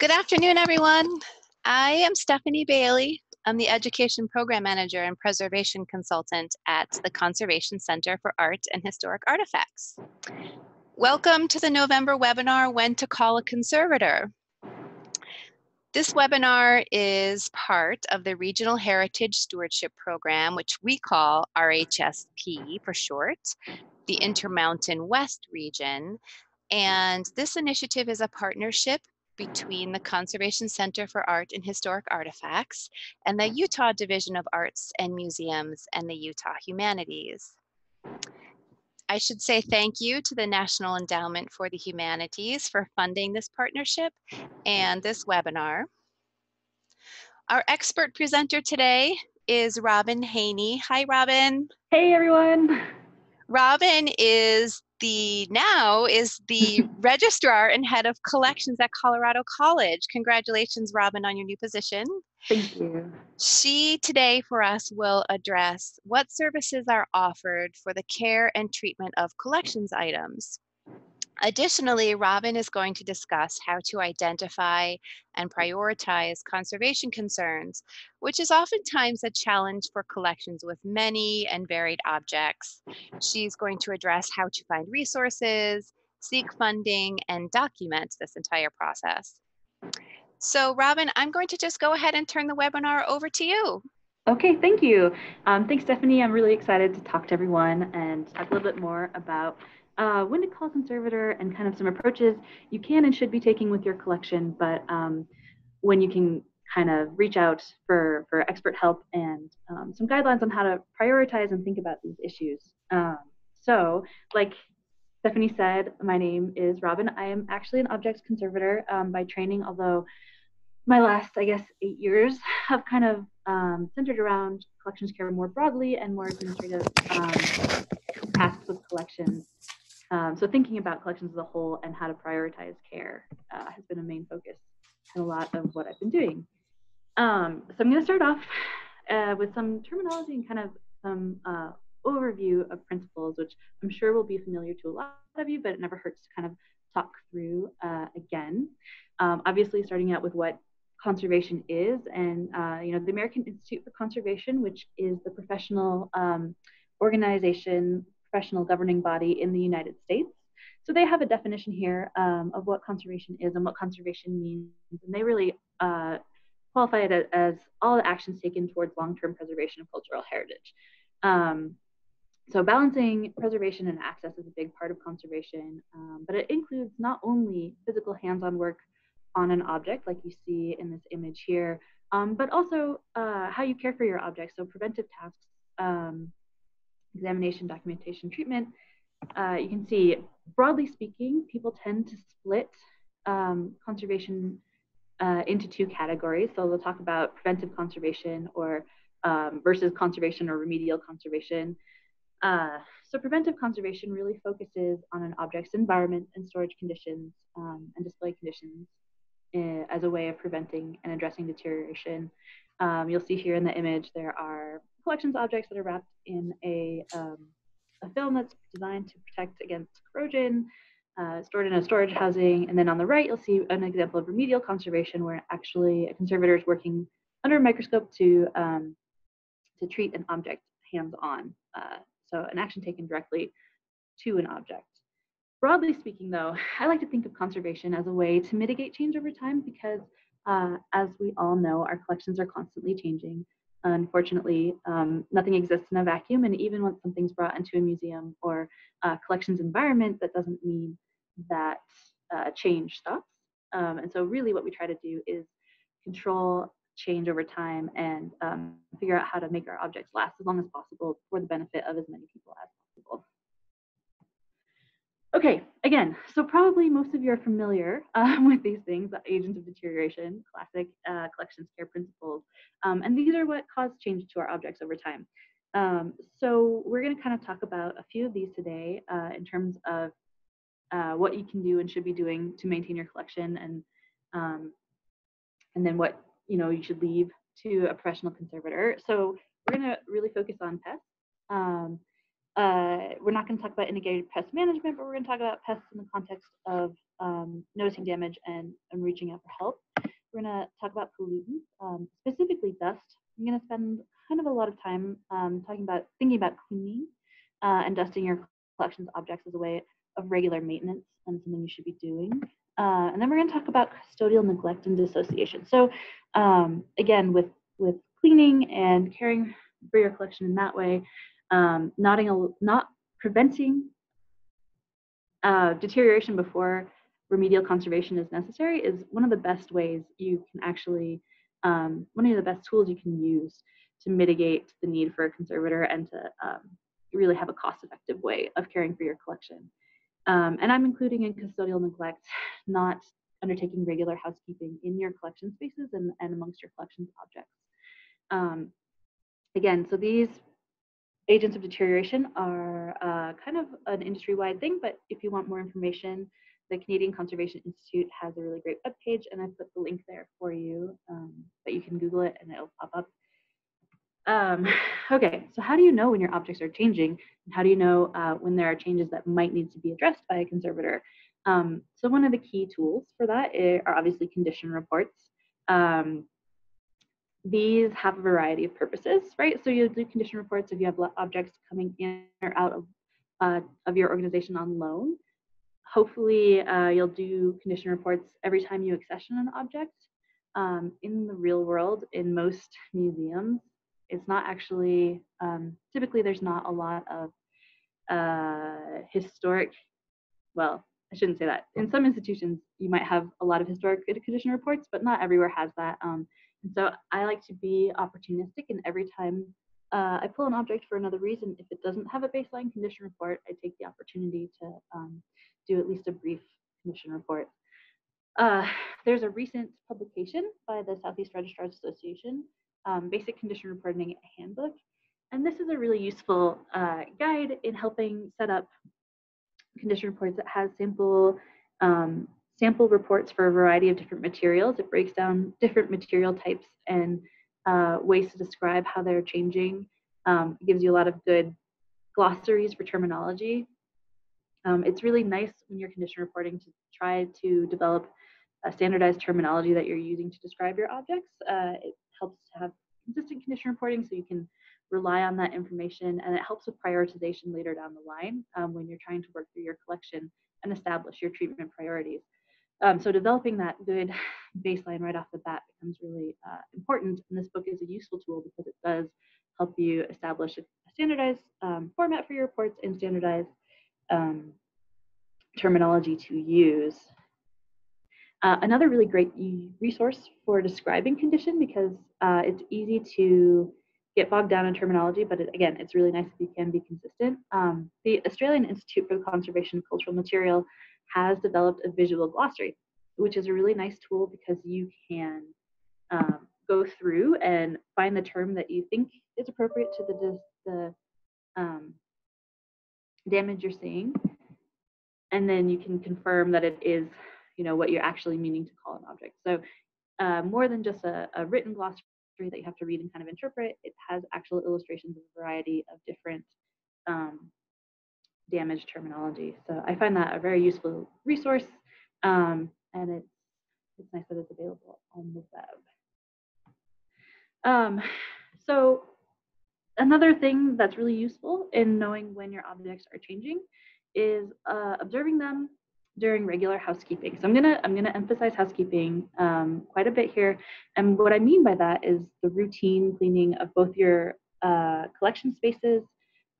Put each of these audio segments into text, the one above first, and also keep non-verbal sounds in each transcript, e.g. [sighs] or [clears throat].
Good afternoon, everyone. I am Stephanie Bailey. I'm the Education Program Manager and Preservation Consultant at the Conservation Center for Art and Historic Artifacts. Welcome to the November webinar, When to Call a Conservator. This webinar is part of the Regional Heritage Stewardship Program, which we call RHSP for short, the Intermountain West region. And this initiative is a partnership between the Conservation Center for Art and Historic Artifacts and the mm-hmm. Utah Division of Arts and Museums and the Utah Humanities. I should say thank you to the National Endowment for the Humanities for funding this partnership and this webinar. Our expert presenter today is Robyn Haynie. Hi, Robyn. Hey, everyone. Robyn is the now is the [laughs] registrar and head of collections at Colorado College. Congratulations, Robyn, on your new position. Thank you. She today for us will address what services are offered for the care and treatment of collections items. Additionally, Robyn is going to discuss how to identify and prioritize conservation concerns, which is oftentimes a challenge for collections with many and varied objects. She's going to address how to find resources, seek funding, and document this entire process. So Robyn, I'm going to just go ahead and turn the webinar over to you. Okay, thank you. Um, thanks, Stephanie. I'm really excited to talk to everyone and talk a little bit more about uh, when to call conservator and kind of some approaches you can and should be taking with your collection, but um, when you can kind of reach out for, for expert help and um, some guidelines on how to prioritize and think about these issues. Um, so, like Stephanie said, my name is Robyn. I am actually an objects conservator um, by training, although my last, I guess, eight years [laughs] have kind of um, centered around collections care more broadly and more administrative um, tasks with collections um, so thinking about collections as a whole and how to prioritize care uh, has been a main focus in a lot of what I've been doing. Um, so I'm going to start off uh, with some terminology and kind of some uh, overview of principles, which I'm sure will be familiar to a lot of you, but it never hurts to kind of talk through uh, again. Um, obviously, starting out with what conservation is, and uh, you know, the American Institute for Conservation, which is the professional um, organization professional governing body in the United States. So they have a definition here um, of what conservation is and what conservation means, and they really uh, qualify it as all the actions taken towards long-term preservation of cultural heritage. Um, so balancing preservation and access is a big part of conservation, um, but it includes not only physical hands-on work on an object like you see in this image here, um, but also uh, how you care for your object. So preventive tasks um, examination, documentation, treatment, uh, you can see, broadly speaking, people tend to split um, conservation uh, into two categories. So they'll talk about preventive conservation or um, versus conservation or remedial conservation. Uh, so preventive conservation really focuses on an object's environment and storage conditions um, and display conditions uh, as a way of preventing and addressing deterioration. Um, you'll see here in the image there are collections objects that are wrapped in a, um, a film that's designed to protect against corrosion, uh, stored in a storage housing. And then on the right, you'll see an example of remedial conservation where actually a conservator is working under a microscope to, um, to treat an object hands-on. Uh, so an action taken directly to an object. Broadly speaking, though, I like to think of conservation as a way to mitigate change over time because, uh, as we all know, our collections are constantly changing. Unfortunately, um, nothing exists in a vacuum, and even when something's brought into a museum or a collections environment, that doesn't mean that uh, change stops. Um, and so, really, what we try to do is control change over time and um, figure out how to make our objects last as long as possible for the benefit of as many people as possible. Okay, again, so probably most of you are familiar um, [laughs] with these things, agents of deterioration, classic uh, collections care principles. Um, and these are what cause change to our objects over time. Um, so we're gonna kind of talk about a few of these today uh, in terms of uh, what you can do and should be doing to maintain your collection and, um, and then what you know you should leave to a professional conservator. So we're gonna really focus on pests. Uh, we're not going to talk about integrated pest management, but we're going to talk about pests in the context of um, noticing damage and, and reaching out for help. we're going to talk about pollutants, um, specifically dust. I'm going to spend kind of a lot of time um, talking about thinking about cleaning uh, and dusting your collections objects as a way of regular maintenance and something you should be doing. Uh, and then we're going to talk about custodial neglect and dissociation. So um, again, with with cleaning and caring for your collection in that way, um, not, not preventing uh, deterioration before remedial conservation is necessary is one of the best ways you can actually, um, one of the best tools you can use to mitigate the need for a conservator and to um, really have a cost effective way of caring for your collection. Um, and I'm including in custodial neglect, [laughs] not undertaking regular housekeeping in your collection spaces and, and amongst your collections objects. Um, again, so these agents of deterioration are uh, kind of an industry-wide thing, but if you want more information, the Canadian Conservation Institute has a really great webpage, and I put the link there for you, um, but you can Google it and it'll pop up. Um, [sighs] okay, so how do you know when your objects are changing? And how do you know uh, when there are changes that might need to be addressed by a conservator? Um, so one of the key tools for that are obviously condition reports. Um, these have a variety of purposes, right? So you'll do condition reports if you have objects coming in or out of, uh, of your organization on loan. Hopefully uh, you'll do condition reports every time you accession an object. Um, in the real world, in most museums, it's not actually, um, typically there's not a lot of uh, historic, well, I shouldn't say that. In some institutions, you might have a lot of historic condition reports, but not everywhere has that. Um, and so I like to be opportunistic, and every time uh, I pull an object for another reason, if it doesn't have a baseline condition report, I take the opportunity to um, do at least a brief condition report. Uh, there's a recent publication by the Southeast Registrars Association, um, Basic Condition Reporting Handbook, and this is a really useful uh, guide in helping set up condition reports that has sample um, sample reports for a variety of different materials. It breaks down different material types and uh, ways to describe how they're changing. Um, it gives you a lot of good glossaries for terminology. Um, it's really nice when you're condition reporting to try to develop a standardized terminology that you're using to describe your objects. Uh, it helps to have consistent condition reporting so you can rely on that information and it helps with prioritization later down the line um, when you're trying to work through your collection and establish your treatment priorities. Um, so developing that good [sighs] baseline right off the bat becomes really uh, important. And this book is a useful tool because it does help you establish a standardized um, format for your reports and standardized um, terminology to use. Uh, another really great resource for describing condition because uh, it's easy to get bogged down in terminology, but it, again, it's really nice if you can be consistent. Um, the Australian Institute for the Conservation of Cultural Material has developed a visual glossary, which is a really nice tool because you can um, go through and find the term that you think is appropriate to the, the um, damage you're seeing. And then you can confirm that it is, you know, what you're actually meaning to call an object. So uh, more than just a, a written glossary that you have to read and kind of interpret, it has actual illustrations of a variety of different um, damage terminology. So I find that a very useful resource, um, and it's it's nice that it's available on the web. Um, so another thing that's really useful in knowing when your objects are changing is uh, observing them during regular housekeeping. So I'm gonna I'm gonna emphasize housekeeping um, quite a bit here, and what I mean by that is the routine cleaning of both your uh, collection spaces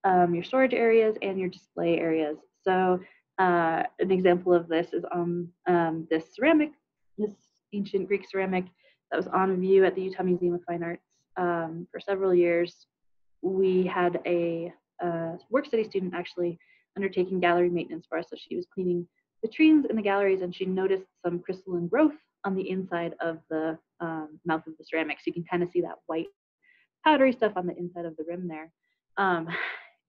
um, your storage areas and your display areas. So uh, an example of this is on um, this ceramic, this ancient Greek ceramic that was on view at the Utah Museum of Fine Arts um, for several years. We had a, a work study student actually undertaking gallery maintenance for us. So she was cleaning vitrines in the galleries and she noticed some crystalline growth on the inside of the um, mouth of the ceramic. So you can kind of see that white powdery stuff on the inside of the rim there. Um,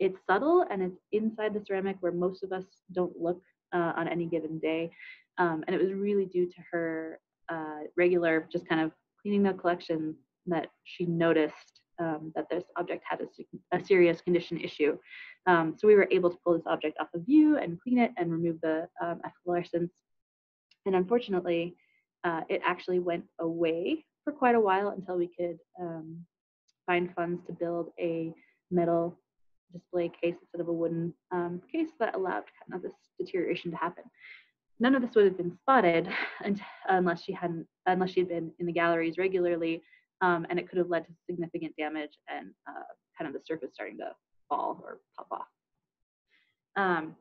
it's subtle and it's inside the ceramic where most of us don't look uh, on any given day. Um, and it was really due to her uh, regular, just kind of cleaning the collection that she noticed um, that this object had a, a serious condition issue. Um, so we were able to pull this object off of view and clean it and remove the um, efflorescence. And unfortunately, uh, it actually went away for quite a while until we could um, find funds to build a metal display case instead of a wooden um, case that allowed kind of this deterioration to happen. None of this would have been spotted [laughs] unless she hadn't, unless she had been in the galleries regularly, um, and it could have led to significant damage and uh, kind of the surface starting to fall or pop off. Um,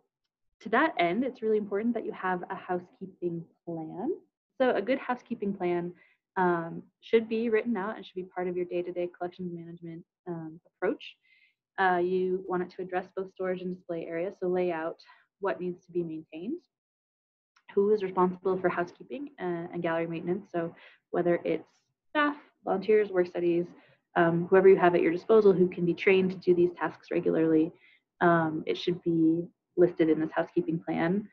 to that end, it's really important that you have a housekeeping plan. So a good housekeeping plan um, should be written out and should be part of your day-to-day -day collections management um, approach. Uh, you want it to address both storage and display areas, so lay out what needs to be maintained, who is responsible for housekeeping uh, and gallery maintenance, so whether it's staff, volunteers, work studies, um, whoever you have at your disposal who can be trained to do these tasks regularly, um, it should be listed in this housekeeping plan.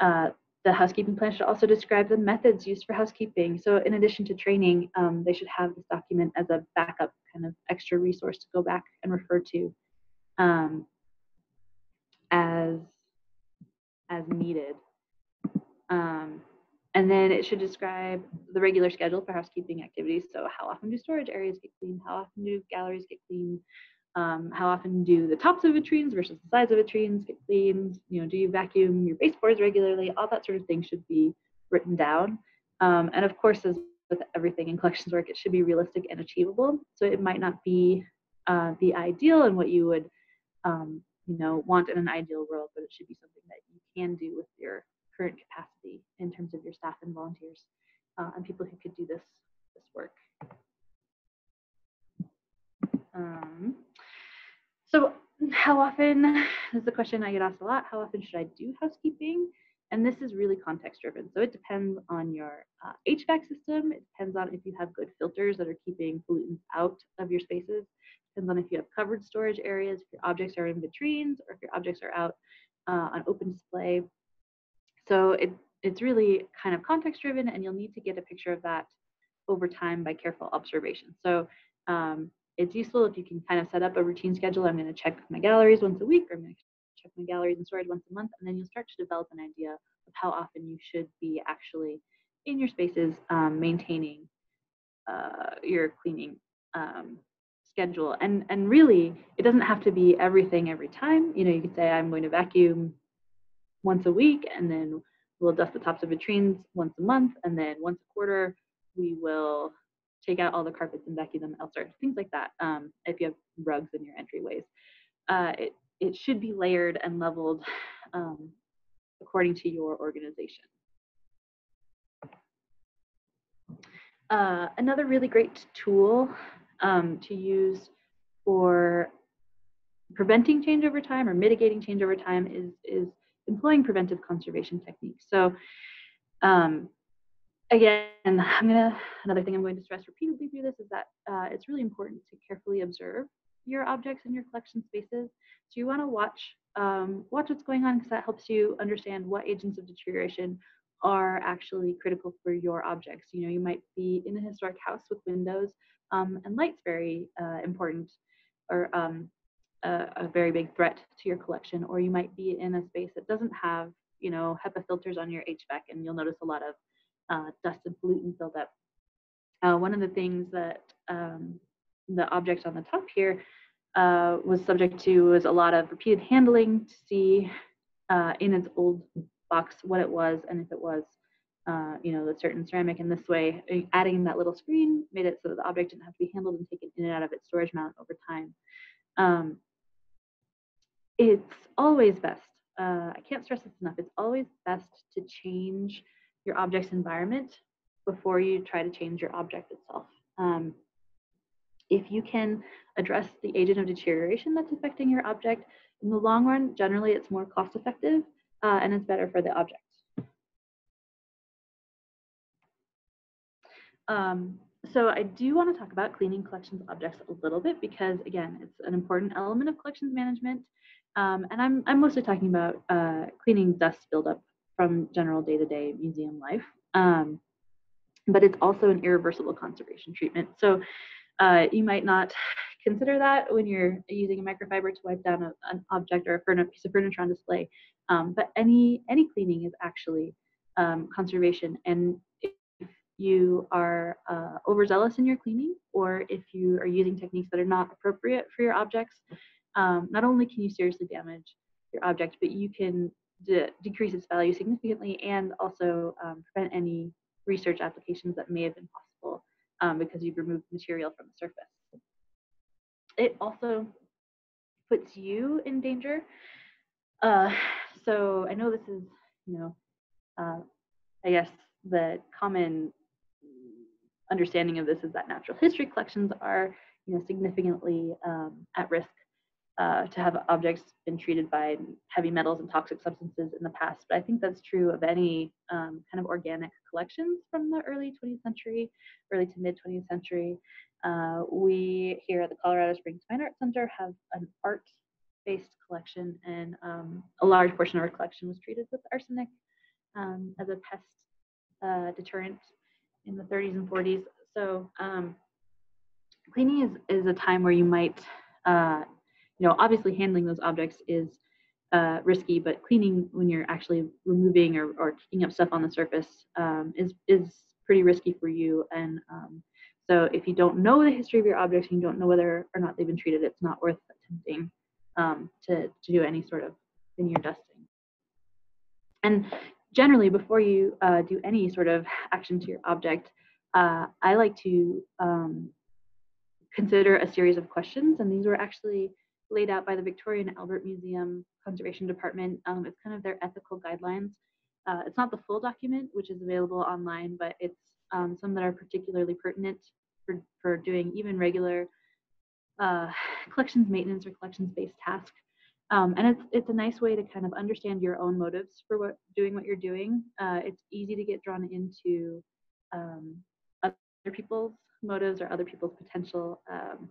Uh, the housekeeping plan should also describe the methods used for housekeeping. So in addition to training, um, they should have this document as a backup kind of extra resource to go back and refer to um, as, as needed. Um, and then it should describe the regular schedule for housekeeping activities. So how often do storage areas get cleaned? How often do galleries get cleaned? Um, how often do the tops of vitrines versus the sides of vitrines get cleaned? You know, do you vacuum your baseboards regularly? All that sort of thing should be written down. Um, and of course, as with everything in collections work, it should be realistic and achievable. So it might not be uh, the ideal and what you would, um, you know, want in an ideal world, but it should be something that you can do with your current capacity in terms of your staff and volunteers uh, and people who could do this this work. Um, so how often, this is a question I get asked a lot, how often should I do housekeeping? And this is really context driven. So it depends on your uh, HVAC system. It depends on if you have good filters that are keeping pollutants out of your spaces. It depends on if you have covered storage areas, if your objects are in vitrines, or if your objects are out uh, on open display. So it, it's really kind of context driven and you'll need to get a picture of that over time by careful observation. So um, it's useful if you can kind of set up a routine schedule. I'm going to check my galleries once a week, or I'm going to check my galleries and storage once a month, and then you'll start to develop an idea of how often you should be actually in your spaces um, maintaining uh, your cleaning um, schedule. And and really, it doesn't have to be everything every time. You know, you could say I'm going to vacuum once a week, and then we'll dust the tops of vitrines once a month, and then once a quarter we will take out all the carpets and vacuum them elsewhere, things like that. Um, if you have rugs in your entryways, uh, it, it should be layered and leveled um, according to your organization. Uh, another really great tool um, to use for preventing change over time or mitigating change over time is, is employing preventive conservation techniques. So um, again, I'm gonna, another thing I'm going to stress repeatedly through this is that uh, it's really important to carefully observe your objects in your collection spaces. So you wanna watch, um, watch what's going on because that helps you understand what agents of deterioration are actually critical for your objects. You know, you might be in a historic house with windows um, and light's very uh, important or um, a, a, very big threat to your collection, or you might be in a space that doesn't have, you know, HEPA filters on your HVAC and you'll notice a lot of uh, dust and pollutant buildup. Uh, one of the things that um, the object on the top here uh, was subject to was a lot of repeated handling to see uh, in its old box what it was and if it was uh, you know, the certain ceramic in this way, adding that little screen made it so that the object didn't have to be handled and taken in and out of its storage mount over time. Um, it's always best, uh, I can't stress this enough, it's always best to change your object's environment before you try to change your object itself. Um, if you can address the agent of deterioration that's affecting your object, in the long run, generally it's more cost effective uh, and it's better for the object. Um, so I do want to talk about cleaning collections objects a little bit because again, it's an important element of collections management. Um, and I'm, I'm mostly talking about uh, cleaning dust buildup from general day-to-day museum life. Um, but it's also an irreversible conservation treatment. So uh, you might not [sighs] consider that when you're using a microfiber to wipe down a, an object or a piece of furniture on display. Um, but any any cleaning is actually um, conservation. And if you are uh, overzealous in your cleaning or if you are using techniques that are not appropriate for your objects, um, not only can you seriously damage your object, but you can de decrease its value significantly and also um, prevent any research applications that may have been possible um, because you've removed material from the surface. It also puts you in danger. Uh, so I know this is, you know, uh, I guess the common understanding of this is that natural history collections are, you know, significantly um, at risk uh, to have objects been treated by heavy metals and toxic substances in the past. But I think that's true of any um, kind of organic collections from the early 20th century, early to mid 20th century. Uh, we here at the Colorado Springs Fine Arts Center have an art-based collection, and um, a large portion of our collection was treated with arsenic um, as a pest uh, deterrent in the 30s and 40s. So um, cleaning is, is a time where you might uh, you know, obviously handling those objects is uh, risky, but cleaning when you're actually removing or, or kicking up stuff on the surface um, is is pretty risky for you. And um, so if you don't know the history of your objects and you don't know whether or not they've been treated, it's not worth attempting um, to, to do any sort of veneer dusting. And generally, before you uh, do any sort of action to your object, uh, I like to um, consider a series of questions. And these were actually laid out by the Victoria and Albert Museum Conservation Department. Um, it's kind of their ethical guidelines. Uh, it's not the full document, which is available online, but it's um, some that are particularly pertinent for, for doing even regular uh, [sighs] collections maintenance or collections-based tasks. Um, and it's it's a nice way to kind of understand your own motives for what doing what you're doing. Uh, it's easy to get drawn into um, other people's motives or other people's potential um,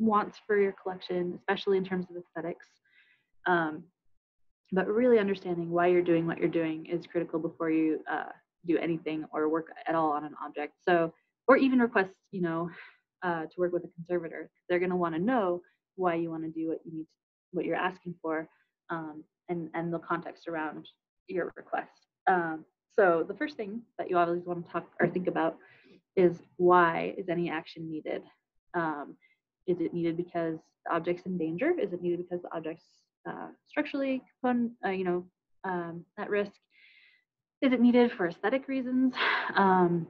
wants for your collection, especially in terms of aesthetics. Um, but really understanding why you're doing what you're doing is critical before you uh, do anything or work at all on an object. So, or even request, you know, uh, to work with a conservator. They're going to want to know why you want to do what you need, what you're asking for, um, and and the context around your request. Um, so the first thing that you always want to talk or think about is why is any action needed? Um, is it needed because the object's in danger? Is it needed because the object's uh, structurally, uh, you know, um, at risk? Is it needed for aesthetic reasons? Um,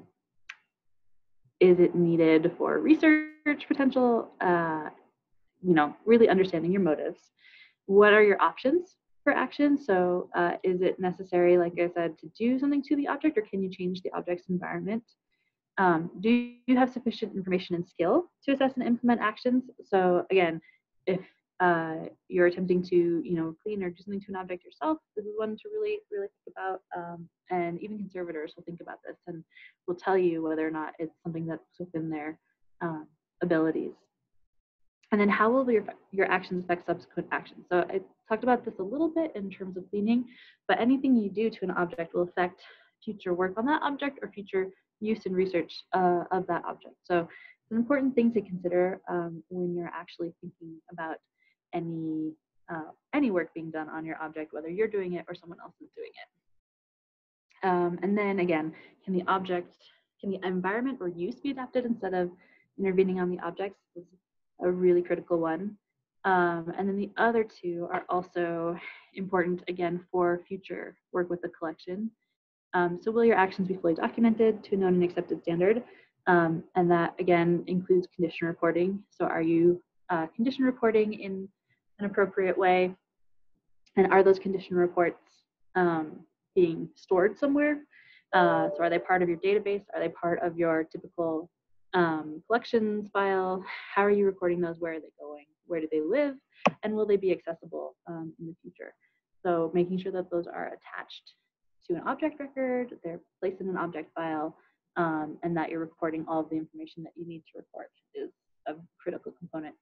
is it needed for research potential? Uh, you know, really understanding your motives. What are your options for action? So, uh, is it necessary, like I said, to do something to the object, or can you change the object's environment? Um, do you have sufficient information and skill to assess and implement actions? So again, if uh, you're attempting to, you know, clean or do something to an object yourself, this is one to really, really think about. Um, and even conservators will think about this and will tell you whether or not it's something that's within their um, abilities. And then how will your, your actions affect subsequent actions? So I talked about this a little bit in terms of cleaning, but anything you do to an object will affect future work on that object or future use and research uh, of that object. So it's an important thing to consider um, when you're actually thinking about any uh, any work being done on your object, whether you're doing it or someone else is doing it. Um, and then again, can the object, can the environment or use be adapted instead of intervening on the objects? This is a really critical one. Um, and then the other two are also important again for future work with the collection. Um, so will your actions be fully documented to a known and accepted standard? Um, and that again includes condition reporting. So are you uh, condition reporting in an appropriate way? And are those condition reports um, being stored somewhere? Uh, so are they part of your database? Are they part of your typical um, collections file? How are you recording those? Where are they going? Where do they live? And will they be accessible um, in the future? So making sure that those are attached to an object record, they're placed in an object file, um, and that you're recording all of the information that you need to report is a critical component.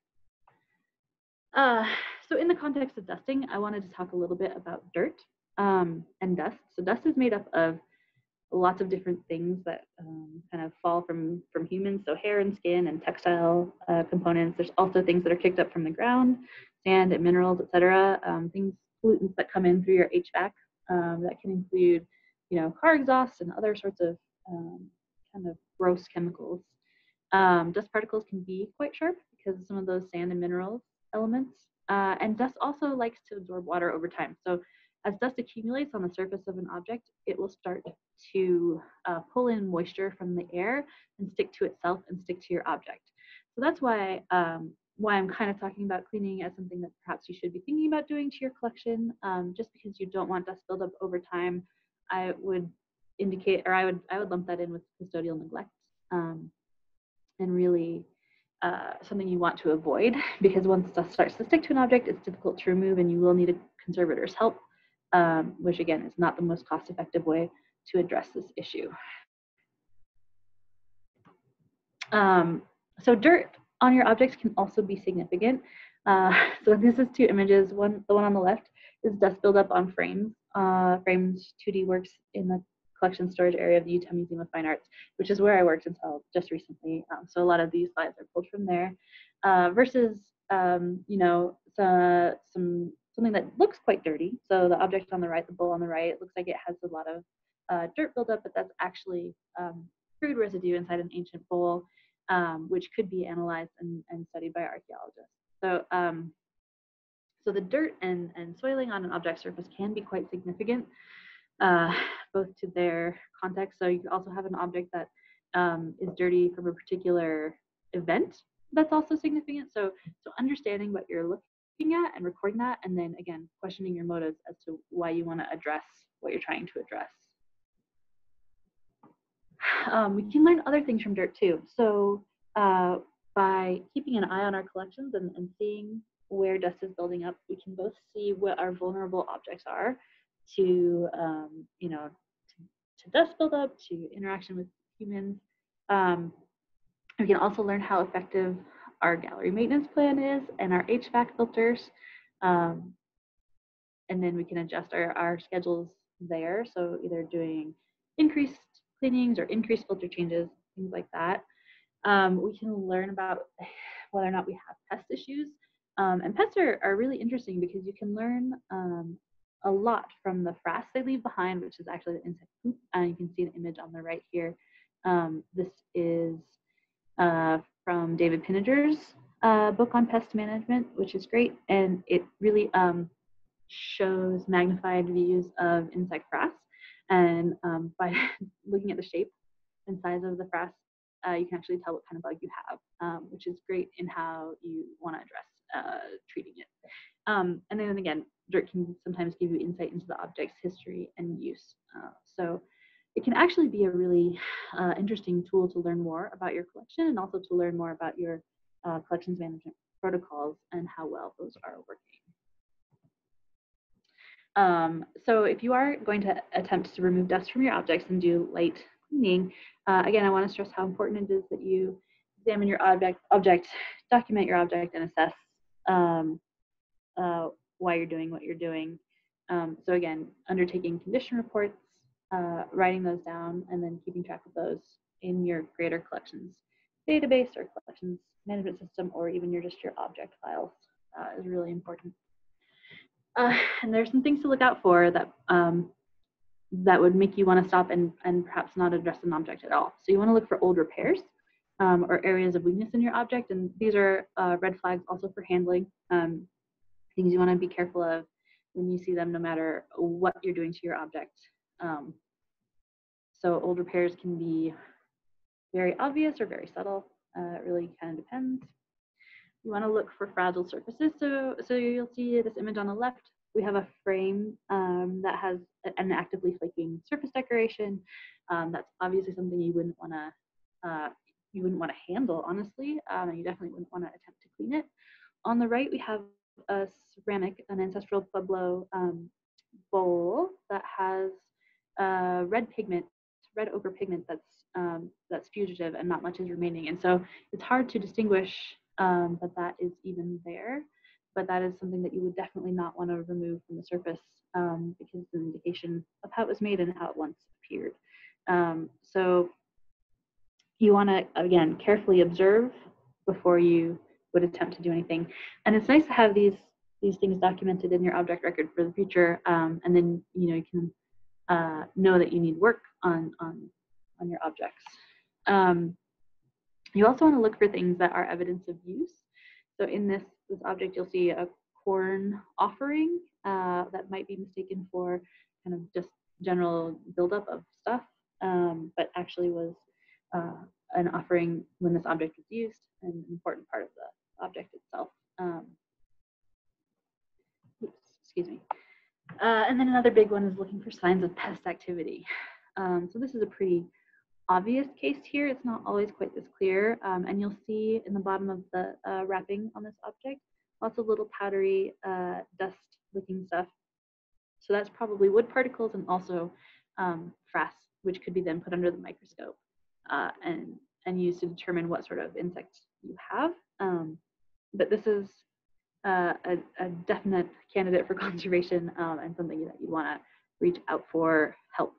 Uh, so in the context of dusting, I wanted to talk a little bit about dirt um, and dust. So dust is made up of lots of different things that um, kind of fall from from humans so hair and skin and textile uh, components there's also things that are kicked up from the ground sand and minerals etc um, things pollutants that come in through your hvac um, that can include, you know, car exhaust and other sorts of um, kind of gross chemicals. Um, dust particles can be quite sharp because of some of those sand and mineral elements. Uh, and dust also likes to absorb water over time. So as dust accumulates on the surface of an object, it will start to uh, pull in moisture from the air and stick to itself and stick to your object. So that's why um, why I'm kind of talking about cleaning as something that perhaps you should be thinking about doing to your collection. Um, just because you don't want dust buildup over time, I would indicate, or I would I would lump that in with custodial neglect, um, and really uh, something you want to avoid [laughs] because once dust starts to stick to an object, it's difficult to remove, and you will need a conservator's help, um, which again is not the most cost-effective way to address this issue. Um, so dirt on your objects can also be significant. Uh, [laughs] so this is two images. One, the one on the left is dust buildup on frames. Uh, frames 2D works in the collection storage area of the Utah Museum of Fine Arts, which is where I worked until just recently. Um, so a lot of these slides are pulled from there. Uh, versus, um, you know, some, some something that looks quite dirty. So the object on the right, the bowl on the right, looks like it has a lot of uh, dirt buildup, but that's actually um, crude residue inside an ancient bowl um, which could be analyzed and, and studied by archaeologists. So, um, so the dirt and, and soiling on an object surface can be quite significant, uh, both to their context. So you also have an object that um, is dirty from a particular event that's also significant. So, so understanding what you're looking at and recording that, and then again, questioning your motives as to why you want to address what you're trying to address. Um, we can learn other things from dirt too. So uh, by keeping an eye on our collections and, and seeing where dust is building up, we can both see what our vulnerable objects are to, um, you know, to, to, dust buildup, to interaction with humans. Um, we can also learn how effective our gallery maintenance plan is and our HVAC filters. Um, and then we can adjust our, our schedules there. So either doing increased cleanings or increased filter changes, things like that. Um, we can learn about [sighs] whether or not we have pest issues. Um, and pests are, are really interesting because you can learn um, a lot from the frass they leave behind, which is actually the insect poop. You can see an image on the right here. Um, this is uh, from David Pinniger's uh, book on pest management, which is great. And it really um, shows magnified views of insect frass. And um, by [laughs] looking at the shape and size of the frass, uh, you can actually tell what kind of bug you have, um, which is great in how you want to address uh, treating it. Um, and then again, dirt can sometimes give you insight into the object's history and use. Uh, so it can actually be a really uh, interesting tool to learn more about your collection and also to learn more about your uh, collections management protocols and how well those are working. Um, so if you are going to attempt to remove dust from your objects and do light cleaning, uh, again, I want to stress how important it is that you examine your object, object document your object, and assess um, uh, why you're doing what you're doing. Um, so again, undertaking condition reports, uh, writing those down, and then keeping track of those in your greater collections database or collections management system, or even your just your object files uh, is really important. Uh, and there's some things to look out for that um, that would make you want to stop and, and perhaps not address an object at all. So you want to look for old repairs um, or areas of weakness in your object. And these are uh, red flags also for handling. Um, things you want to be careful of when you see them, no matter what you're doing to your object. Um, so old repairs can be very obvious or very subtle. Uh, it really kind of depends. You want to look for fragile surfaces. So, so you'll see this image on the left. We have a frame um, that has an actively flaking surface decoration. Um, that's obviously something you wouldn't want to uh, you wouldn't want to handle, honestly, um, and you definitely wouldn't want to attempt to clean it. On the right, we have a ceramic, an ancestral Pueblo um, bowl that has uh, red pigment, red ochre pigment that's um, that's fugitive and not much is remaining. And so it's hard to distinguish um, that that is even there, but that is something that you would definitely not want to remove from the surface um, because it's an indication of how it was made and how it once appeared. Um, so you want to, again, carefully observe before you would attempt to do anything. And it's nice to have these these things documented in your object record for the future, um, and then you know you can uh, know that you need work on on on your objects. Um, you also want to look for things that are evidence of use. So in this, this object, you'll see a corn offering uh, that might be mistaken for kind of just general buildup of stuff, um, but actually was uh, an offering when this object was used, an important part of the object itself. Um, excuse me. Uh, and then another big one is looking for signs of pest activity. Um, so this is a pretty obvious case here. It's not always quite this clear. Um, and you'll see in the bottom of the uh, wrapping on this object, lots of little powdery uh, dust looking stuff. So that's probably wood particles and also um, frass, which could be then put under the microscope uh, and, and used to determine what sort of insect you have. Um, but this is uh, a, a, definite candidate for [laughs] conservation um, and something that you want to reach out for help.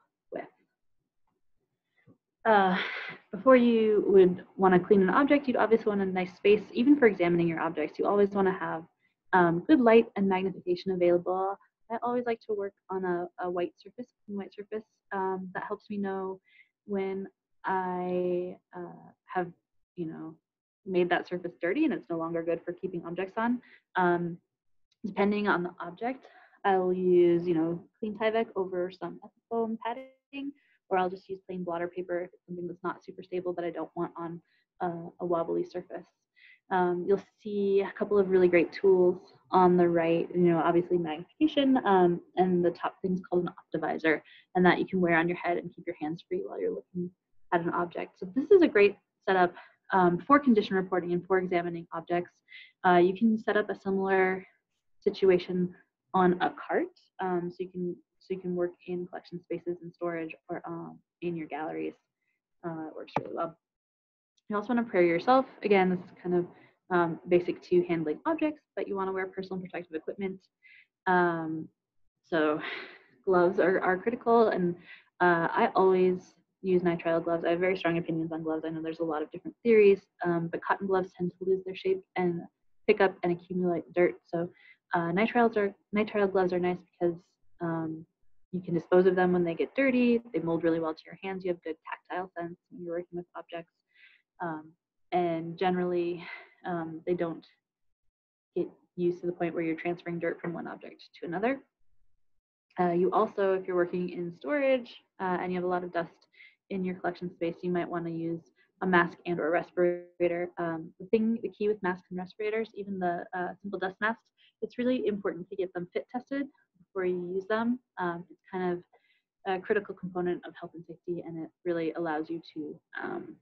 Uh, before you would want to clean an object, you'd obviously want a nice space. Even for examining your objects, you always want to have um, good light and magnification available. I always like to work on a, a white surface, white surface. Um, that helps me know when I uh, have, you know, made that surface dirty and it's no longer good for keeping objects on. Um, depending on the object, I'll use, you know, clean Tyvek over some foam padding, or I'll just use plain blotter paper if it's something that's not super stable that I don't want on a, a wobbly surface. Um, you'll see a couple of really great tools on the right, you know, obviously magnification, um, and the top thing is called an optivisor, and that you can wear on your head and keep your hands free while you're looking at an object. So this is a great setup um, for condition reporting and for examining objects. Uh, you can set up a similar situation on a cart, um, so you can so you can work in collection spaces and storage or um, in your galleries. Uh, it works really well. You also want to prepare yourself. Again, this is kind of um, basic to handling objects, but you want to wear personal protective equipment. Um, so gloves are, are critical, and uh, I always use nitrile gloves. I have very strong opinions on gloves. I know there's a lot of different theories, um, but cotton gloves tend to lose their shape and pick up and accumulate dirt. So uh, nitriles are nitrile gloves are nice because um, you can dispose of them when they get dirty. They mold really well to your hands. You have good tactile sense when you're working with objects, um, and generally um, they don't get used to the point where you're transferring dirt from one object to another. Uh, you also, if you're working in storage uh, and you have a lot of dust in your collection space, you might want to use a mask and or respirator. Um, the thing, the key with masks and respirators, even the uh, simple dust masks, it's really important to get them fit tested before you use them. Um, kind of a critical component of health and safety, and it really allows you to um,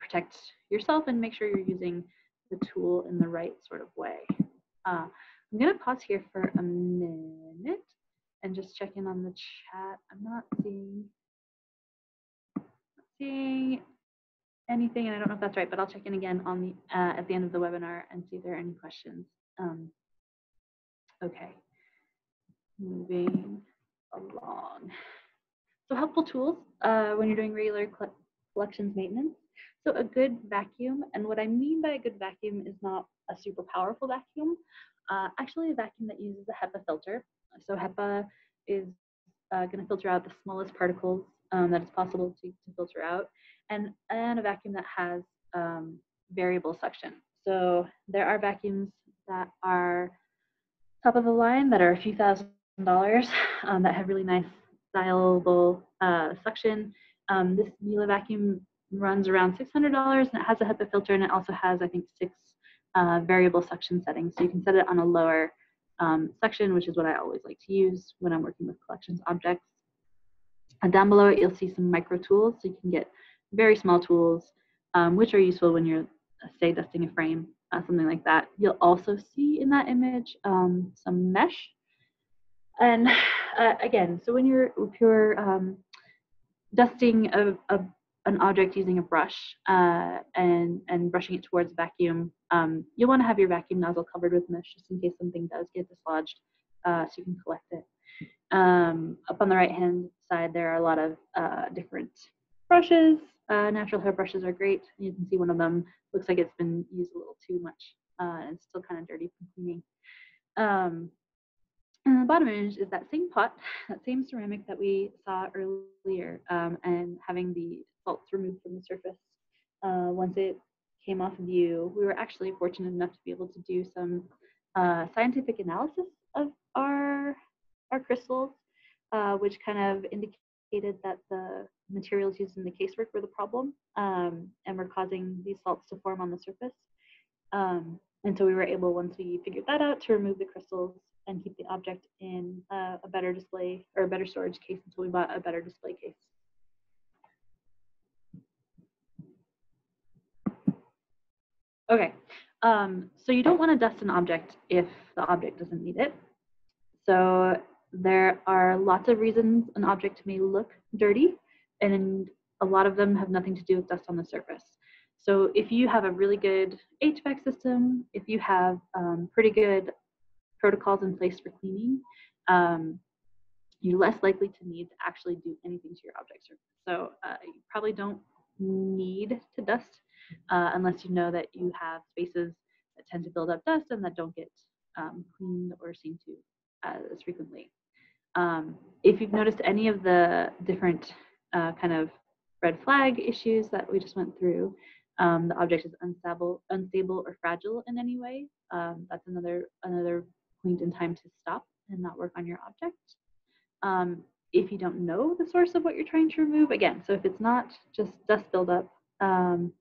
protect yourself and make sure you're using the tool in the right sort of way. Uh, I'm going to pause here for a minute and just check in on the chat. I'm not seeing seeing anything, and I don't know if that's right, but I'll check in again on the uh, at the end of the webinar and see if there are any questions. Um, okay, moving along. So helpful tools uh, when you're doing regular collections maintenance. So a good vacuum, and what I mean by a good vacuum is not a super powerful vacuum, uh, actually a vacuum that uses a HEPA filter. So HEPA is uh, going to filter out the smallest particles um, it's possible to, to, filter out, and, and a vacuum that has um, variable suction. So there are vacuums that are top of the line that are a few thousand dollars um, that have really nice stylable uh, suction. Um, this Miele vacuum runs around $600 and it has a HEPA filter and it also has, I think, six uh, variable suction settings. So you can set it on a lower um, section, which is what I always like to use when I'm working with collections objects. And down below it, you'll see some micro tools. So you can get very small tools, um, which are useful when you're, uh, say, dusting a frame, uh, something like that. You'll also see in that image um, some mesh. And uh, again, so when you're, if you're um, dusting a, a, an object using a brush uh, and, and brushing it towards vacuum, um, you'll want to have your vacuum nozzle covered with mesh just in case something does get dislodged uh, so you can collect it. Um, up on the right hand side, there are a lot of uh, different brushes. Uh, natural hair brushes are great. You can see one of them looks like it's been used a little too much uh, and it's still kind of dirty from cleaning. Um, and the bottom image is that same pot, [sighs] that same ceramic that we saw earlier, um, and having the salts removed from the surface uh, once it came off of you. We were actually fortunate enough to be able to do some uh, scientific analysis of our our crystals, uh, which kind of indicated that the materials used in the casework were the problem um, and were causing these salts to form on the surface. Um, and so we were able, once we figured that out, to remove the crystals and keep the object in uh, a better display or a better storage case until we bought a better display case. Okay, um, so you don't want to dust an object if the object doesn't need it. So there are lots of reasons an object may look dirty, and a lot of them have nothing to do with dust on the surface. So if you have a really good HVAC system, if you have um, pretty good protocols in place for cleaning, um, you're less likely to need to actually do anything to your object surface. So uh, you probably don't need to dust uh, unless you know that you have spaces that tend to build up dust and that don't get um, cleaned or seen to as frequently. Um, if you've noticed any of the different uh, kind of red flag issues that we just went through, um, the object is unstable, unstable or fragile in any way, um, that's another another point in time to stop and not work on your object. Um, if you don't know the source of what you're trying to remove, again, so if it's not just dust buildup um,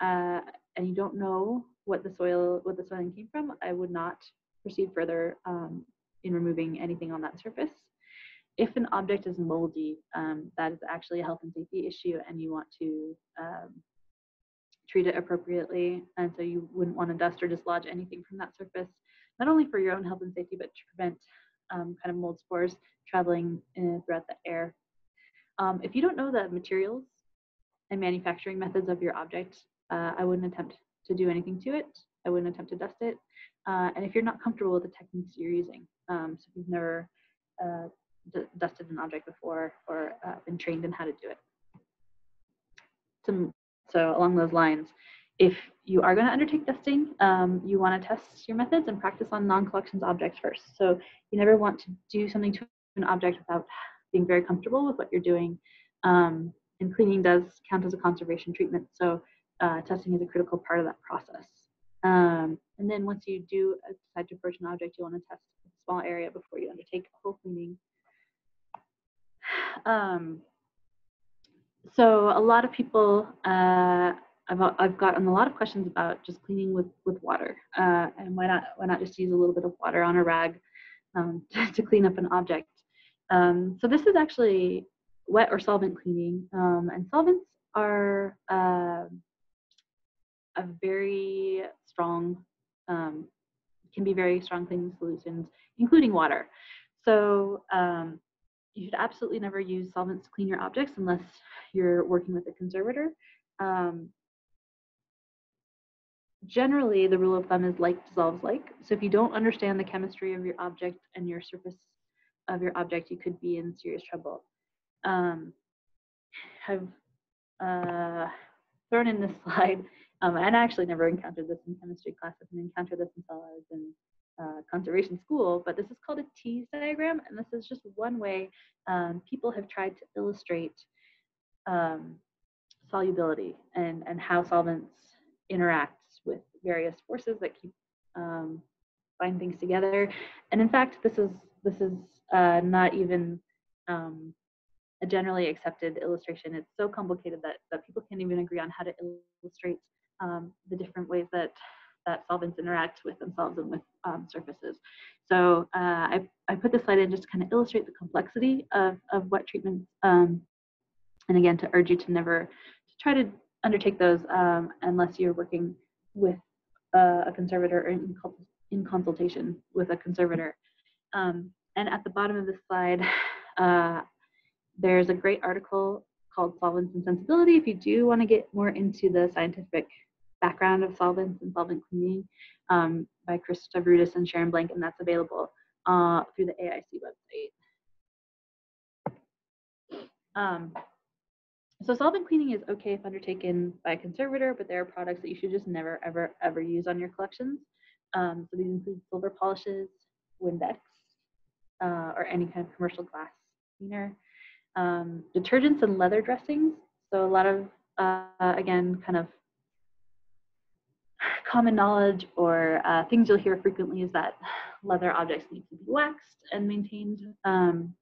uh, and you don't know what the soil, what the soiling came from, I would not proceed further um, in removing anything on that surface. If an object is moldy, um, that is actually a health and safety issue and you want to um, treat it appropriately. And so you wouldn't want to dust or dislodge anything from that surface, not only for your own health and safety, but to prevent um, kind of mold spores traveling in, throughout the air. Um, if you don't know the materials and manufacturing methods of your object, uh, I wouldn't attempt to do anything to it. I wouldn't attempt to dust it. Uh, and if you're not comfortable with the techniques you're using, um, so if you've never uh, dusted an object before or uh, been trained in how to do it. Some, so along those lines, if you are going to undertake testing, um, you want to test your methods and practice on non-collections objects first. So you never want to do something to an object without being very comfortable with what you're doing. Um, and cleaning does count as a conservation treatment. So uh, testing is a critical part of that process. Um, and then once you do decide to approach an object, you want to test a small area before you undertake full cleaning. [sighs] Um, so a lot of people, uh, I've, I've gotten a lot of questions about just cleaning with, with water uh, and why not, why not just use a little bit of water on a rag um, [laughs] to clean up an object. Um, so this is actually wet or solvent cleaning um, and solvents are uh, a very strong, um, can be very strong cleaning solutions, including water. So um, you should absolutely never use solvents to clean your objects unless you're working with a conservator. Um, generally, the rule of thumb is like dissolves like. So if you don't understand the chemistry of your object and your surface of your object, you could be in serious trouble. Um, I've uh, thrown in this [laughs] slide um, and I actually never encountered this in chemistry class. I didn't encounter this until I was in uh, conservation school, but this is called a Teas diagram, and this is just one way um, people have tried to illustrate um, solubility and, and how solvents interact with various forces that keep um, bind things together. And in fact, this is this is uh, not even um, a generally accepted illustration. It's so complicated that, that people can't even agree on how to illustrate um, the different ways that that solvents interact with themselves and with um, surfaces. So uh, I, I put this slide in just to kind of illustrate the complexity of, of wet treatments. Um, and again, to urge you to never to try to undertake those um, unless you're working with uh, a conservator or in, in, consultation with a conservator. Um, and at the bottom of the slide, [sighs] uh, there's a great article called Solvents and Sensibility if you do want to get more into the scientific background of solvents and solvent cleaning um, by Chris Stavroudis and Sharon Blank, and that's available uh, through the AIC website. Um, so solvent cleaning is okay if undertaken by a conservator, but there are products that you should just never, ever, ever use on your collections. Um, so these include silver polishes, Windex, uh, or any kind of commercial glass cleaner. Um, detergents and leather dressings So a lot of, uh, again, kind of common knowledge or uh, things you'll hear frequently is that leather objects need to be waxed and maintained um,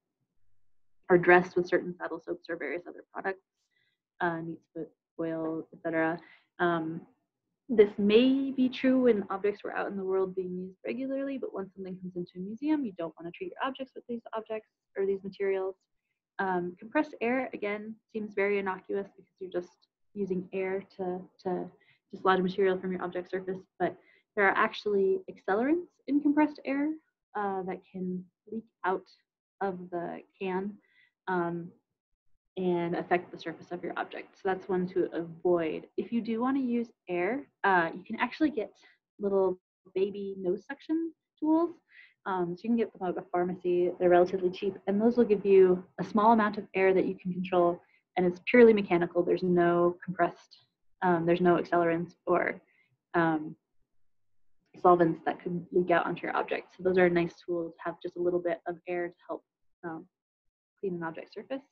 or dressed with certain saddle soaps or various other products, uh, neat's foot oil, etc. Um, this may be true when objects were out in the world being used regularly, but once something comes into a museum, you don't want to treat your objects with these objects or these materials. Um, compressed air, again, seems very innocuous because you're just using air to, to dislodge material from your object surface, but there are actually accelerants in compressed air uh, that can leak out of the can um, and affect the surface of your object. So that's one to avoid. If you do want to use air, uh, you can actually get little baby nose suction tools. Um, so you can get them of a pharmacy. They're relatively cheap, and those will give you a small amount of air that you can control, and it's purely mechanical. There's no compressed, um, there's no accelerants or um, solvents that could leak out onto your object. So those are nice tools to have just a little bit of air to help um, clean an object surface.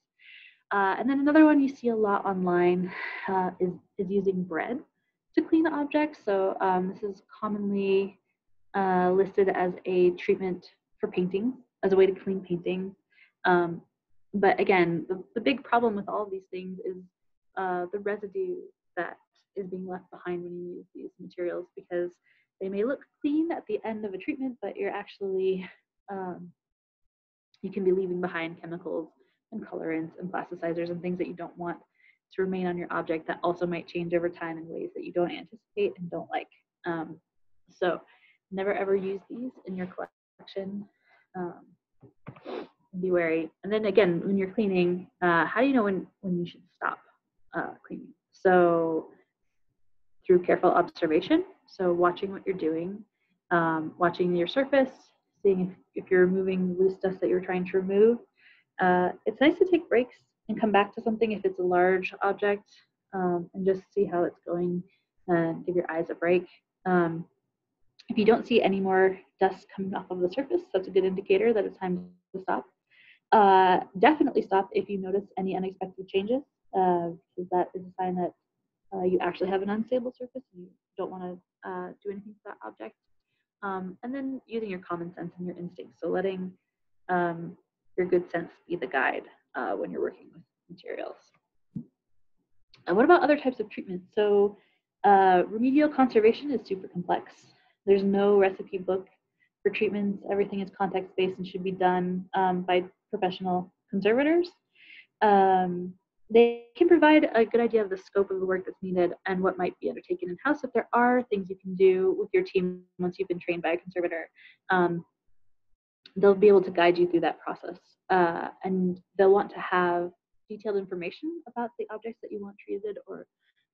Uh, and then another one you see a lot online uh, is, is using bread to clean objects. So um, this is commonly uh, listed as a treatment for painting, as a way to clean painting. Um, but again, the, the big problem with all of these things is uh, the residue that is being left behind when you use these materials because they may look clean at the end of a treatment, but you're actually, um, you can be leaving behind chemicals and colorants and plasticizers and things that you don't want to remain on your object that also might change over time in ways that you don't anticipate and don't like. Um, so never ever use these in your collection. Um, be wary. And then again, when you're cleaning, uh, how do you know when, when you should stop uh, cleaning? So through careful observation, so watching what you're doing, um, watching your surface, seeing if, if you're removing loose dust that you're trying to remove, uh, it's nice to take breaks and come back to something if it's a large object um, and just see how it's going and give your eyes a break. Um, if you don't see any more dust coming off of the surface, that's a good indicator that it's time to stop. Uh, definitely stop if you notice any unexpected changes, uh, because that is a sign that uh, you actually have an unstable surface and you don't want to uh, do anything to that object. Um, and then using your common sense and your instincts. So letting um, your good sense be the guide uh, when you're working with materials. And what about other types of treatment? So uh, remedial conservation is super complex. There's no recipe book for treatments. Everything is context-based and should be done um, by professional conservators. Um, they can provide a good idea of the scope of the work that's needed and what might be undertaken in-house if there are things you can do with your team once you've been trained by a conservator. Um, they'll be able to guide you through that process. Uh, and they'll want to have detailed information about the objects that you want treated or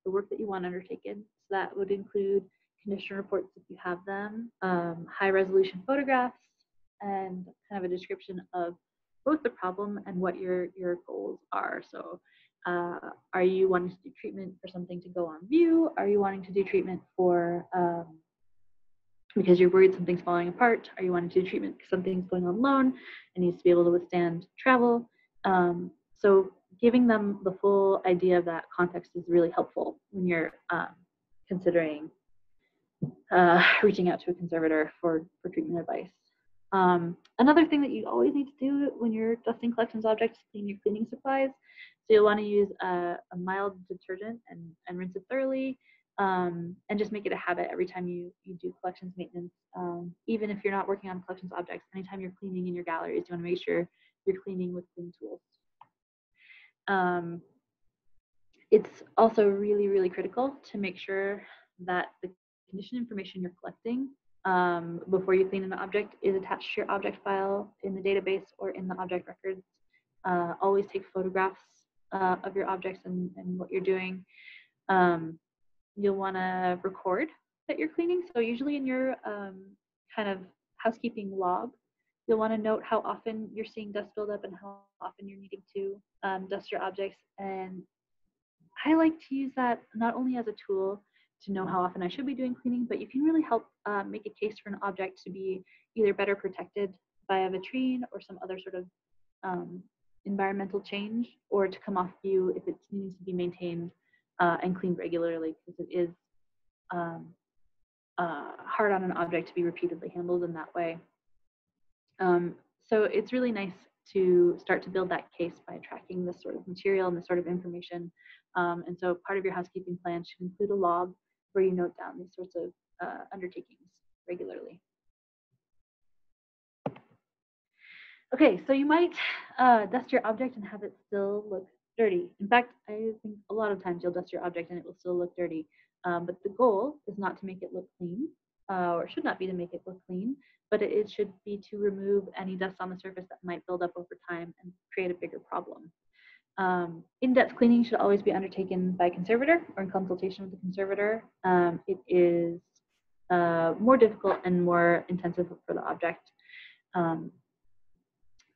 the work that you want undertaken. So that would include condition reports if you have them, um, high resolution photographs, and kind of a description of both the problem and what your, your goals are. So uh, are you wanting to do treatment for something to go on view? Are you wanting to do treatment for um, because you're worried something's falling apart? Are you wanting to do treatment because something's going on loan and needs to be able to withstand travel? Um, so giving them the full idea of that context is really helpful when you're um, considering uh, [laughs] reaching out to a conservator for, for treatment advice. Um, another thing that you always need to do when you're dusting collections objects is clean your cleaning supplies. So you'll want to use a, a mild detergent and, and rinse it thoroughly um, and just make it a habit every time you, you do collections maintenance. Um, even if you're not working on collections objects, anytime you're cleaning in your galleries, you want to make sure you're cleaning with clean tools. Um, it's also really, really critical to make sure that the condition information you're collecting um, before you clean an object is attached to your object file in the database or in the object records. Uh, always take photographs uh, of your objects and, and what you're doing. Um, you'll want to record that you're cleaning. So usually in your um, kind of housekeeping log, you'll want to note how often you're seeing dust buildup and how often you're needing to um, dust your objects. And I like to use that not only as a tool to know how often I should be doing cleaning, but you can really help uh, make a case for an object to be either better protected by a vitrine or some other sort of um, environmental change or to come off view if it needs to be maintained uh, and cleaned regularly because it is um, uh, hard on an object to be repeatedly handled in that way. Um, so it's really nice to start to build that case by tracking this sort of material and this sort of information. Um, and so part of your housekeeping plan should include a log where you note down these sorts of uh, undertakings regularly. Okay, so you might uh, dust your object and have it still look dirty. In fact, I think a lot of times you'll dust your object and it will still look dirty. Um, but the goal is not to make it look clean, uh, or should not be to make it look clean, but it, it should be to remove any dust on the surface that might build up over time and create a bigger problem. Um, in-depth cleaning should always be undertaken by a conservator or in consultation with the conservator. Um, it is uh, more difficult and more intensive for the object. Um,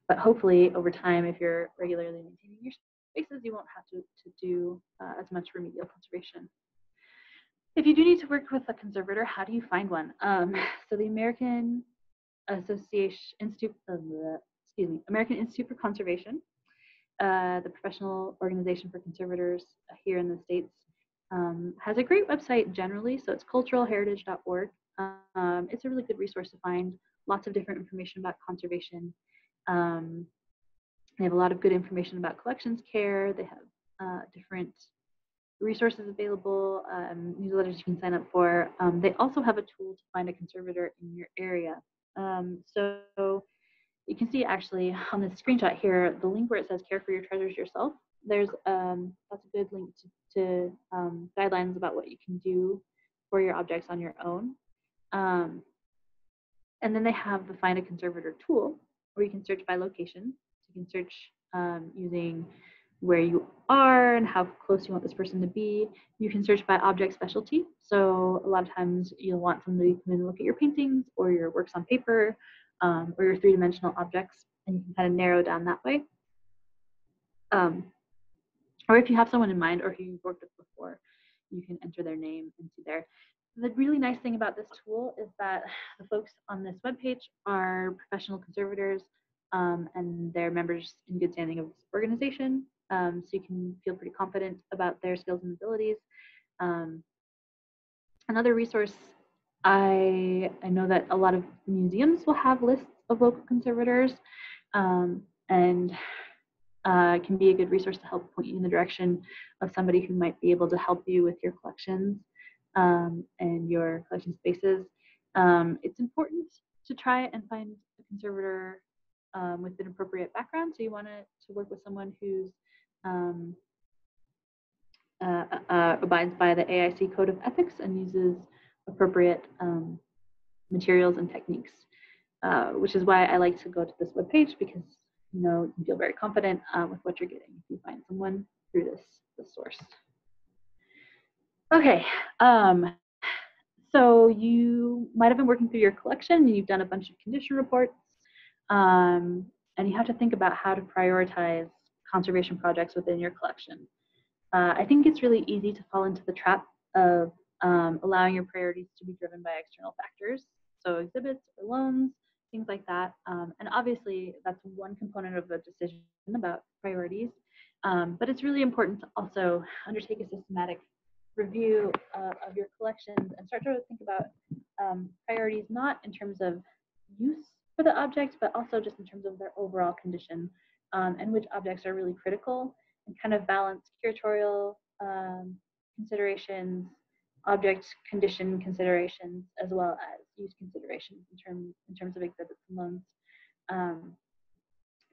but hopefully over time, if you're regularly maintaining your spaces, you won't have to, to do uh, as much remedial conservation. If you do need to work with a conservator, how do you find one? Um, [laughs] so the American Association Institute, uh, excuse me, American Institute for Conservation, uh, the professional organization for conservators here in the States, um, has a great website generally. So it's culturalheritage.org. Um, it's a really good resource to find lots of different information about conservation. Um, they have a lot of good information about collections care. They have uh, different resources available, um, newsletters you can sign up for. Um, they also have a tool to find a conservator in your area. Um, so you can see actually on this screenshot here, the link where it says care for your treasures yourself. There's um, that's a good link to, to um, guidelines about what you can do for your objects on your own. Um, and then they have the find a conservator tool where you can search by location. You can search um, using where you are and how close you want this person to be. You can search by object specialty. So a lot of times you'll want somebody to come in and look at your paintings or your works on paper um, or your three-dimensional objects, and you can kind of narrow down that way. Um, or if you have someone in mind or who you've worked with before, you can enter their name into there. The really nice thing about this tool is that the folks on this webpage are professional conservators um, and they're members in good standing of this organization um, so you can feel pretty confident about their skills and abilities. Um, another resource, I, I know that a lot of museums will have lists of local conservators um, and uh, can be a good resource to help point you in the direction of somebody who might be able to help you with your collections um, and your collection spaces. Um, it's important to try and find a conservator um, with an appropriate background. So you want to, to work with someone who's um, uh, uh, abides by the AIC Code of Ethics and uses appropriate um, materials and techniques, uh, which is why I like to go to this webpage because you know you feel very confident uh, with what you're getting if you find someone through this, this source. Okay, um, so you might have been working through your collection and you've done a bunch of condition reports um, and you have to think about how to prioritize conservation projects within your collection. Uh, I think it's really easy to fall into the trap of um, allowing your priorities to be driven by external factors, so exhibits or loans, things like that. Um, and obviously, that's one component of a decision about priorities. Um, but it's really important to also undertake a systematic review uh, of your collections and start to think about um, priorities not in terms of use for the object, but also just in terms of their overall condition um, and which objects are really critical and kind of balance curatorial um, considerations, object condition considerations, as well as use considerations in, term, in terms of exhibits and loans. Um,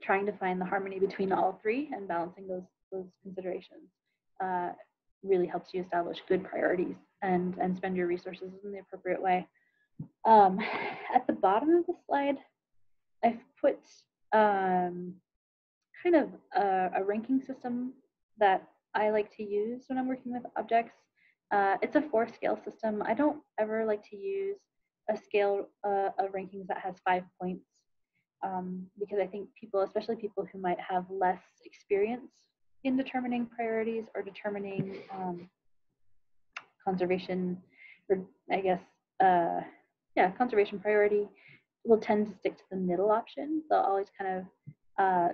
trying to find the harmony between all three and balancing those, those considerations uh, really helps you establish good priorities and, and spend your resources in the appropriate way. Um, at the bottom of the slide, I've put um, kind of a, a, ranking system that I like to use when I'm working with objects. Uh, it's a four scale system. I don't ever like to use a scale uh, of rankings that has five points um, because I think people, especially people who might have less experience in determining priorities or determining um, conservation, or I guess, uh, yeah, conservation priority, will tend to stick to the middle option. They'll always kind of uh,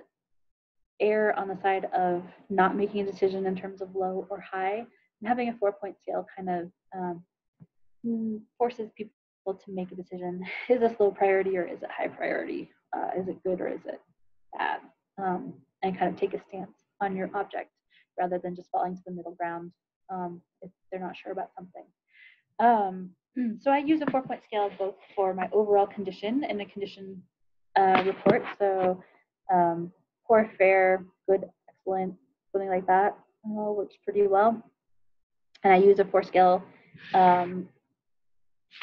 err on the side of not making a decision in terms of low or high. And having a four point scale kind of um, mm, forces people to make a decision. [laughs] Is this low priority or is it high priority? Uh, is it good or is it bad? Um, and kind of take a stance on your object rather than just falling to the middle ground um, if they're not sure about something. Um, so I use a four point scale both for my overall condition and a condition uh, report. So um, poor, fair, good, excellent, something like that uh, works pretty well. And I use a four scale, um,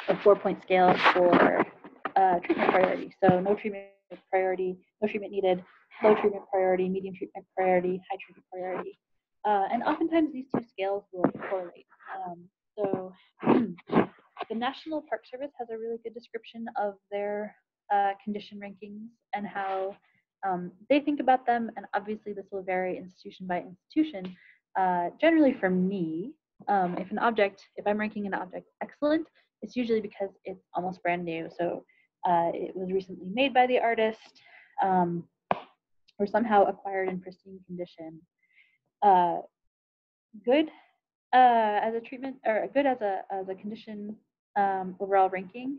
a four point scale for uh, treatment priority. So no treatment priority, no treatment needed, low treatment priority, medium treatment priority, high treatment priority. Uh, and oftentimes these two scales will correlate. Um, so [clears throat] the National Park Service has a really good description of their uh, condition rankings and how um, they think about them. And obviously, this will vary institution by institution. Uh, generally, for me, um, if an object, if I'm ranking an object excellent, it's usually because it's almost brand new. So uh, it was recently made by the artist um, or somehow acquired in pristine condition. Uh, good uh, as a treatment or good as a as a condition um, overall ranking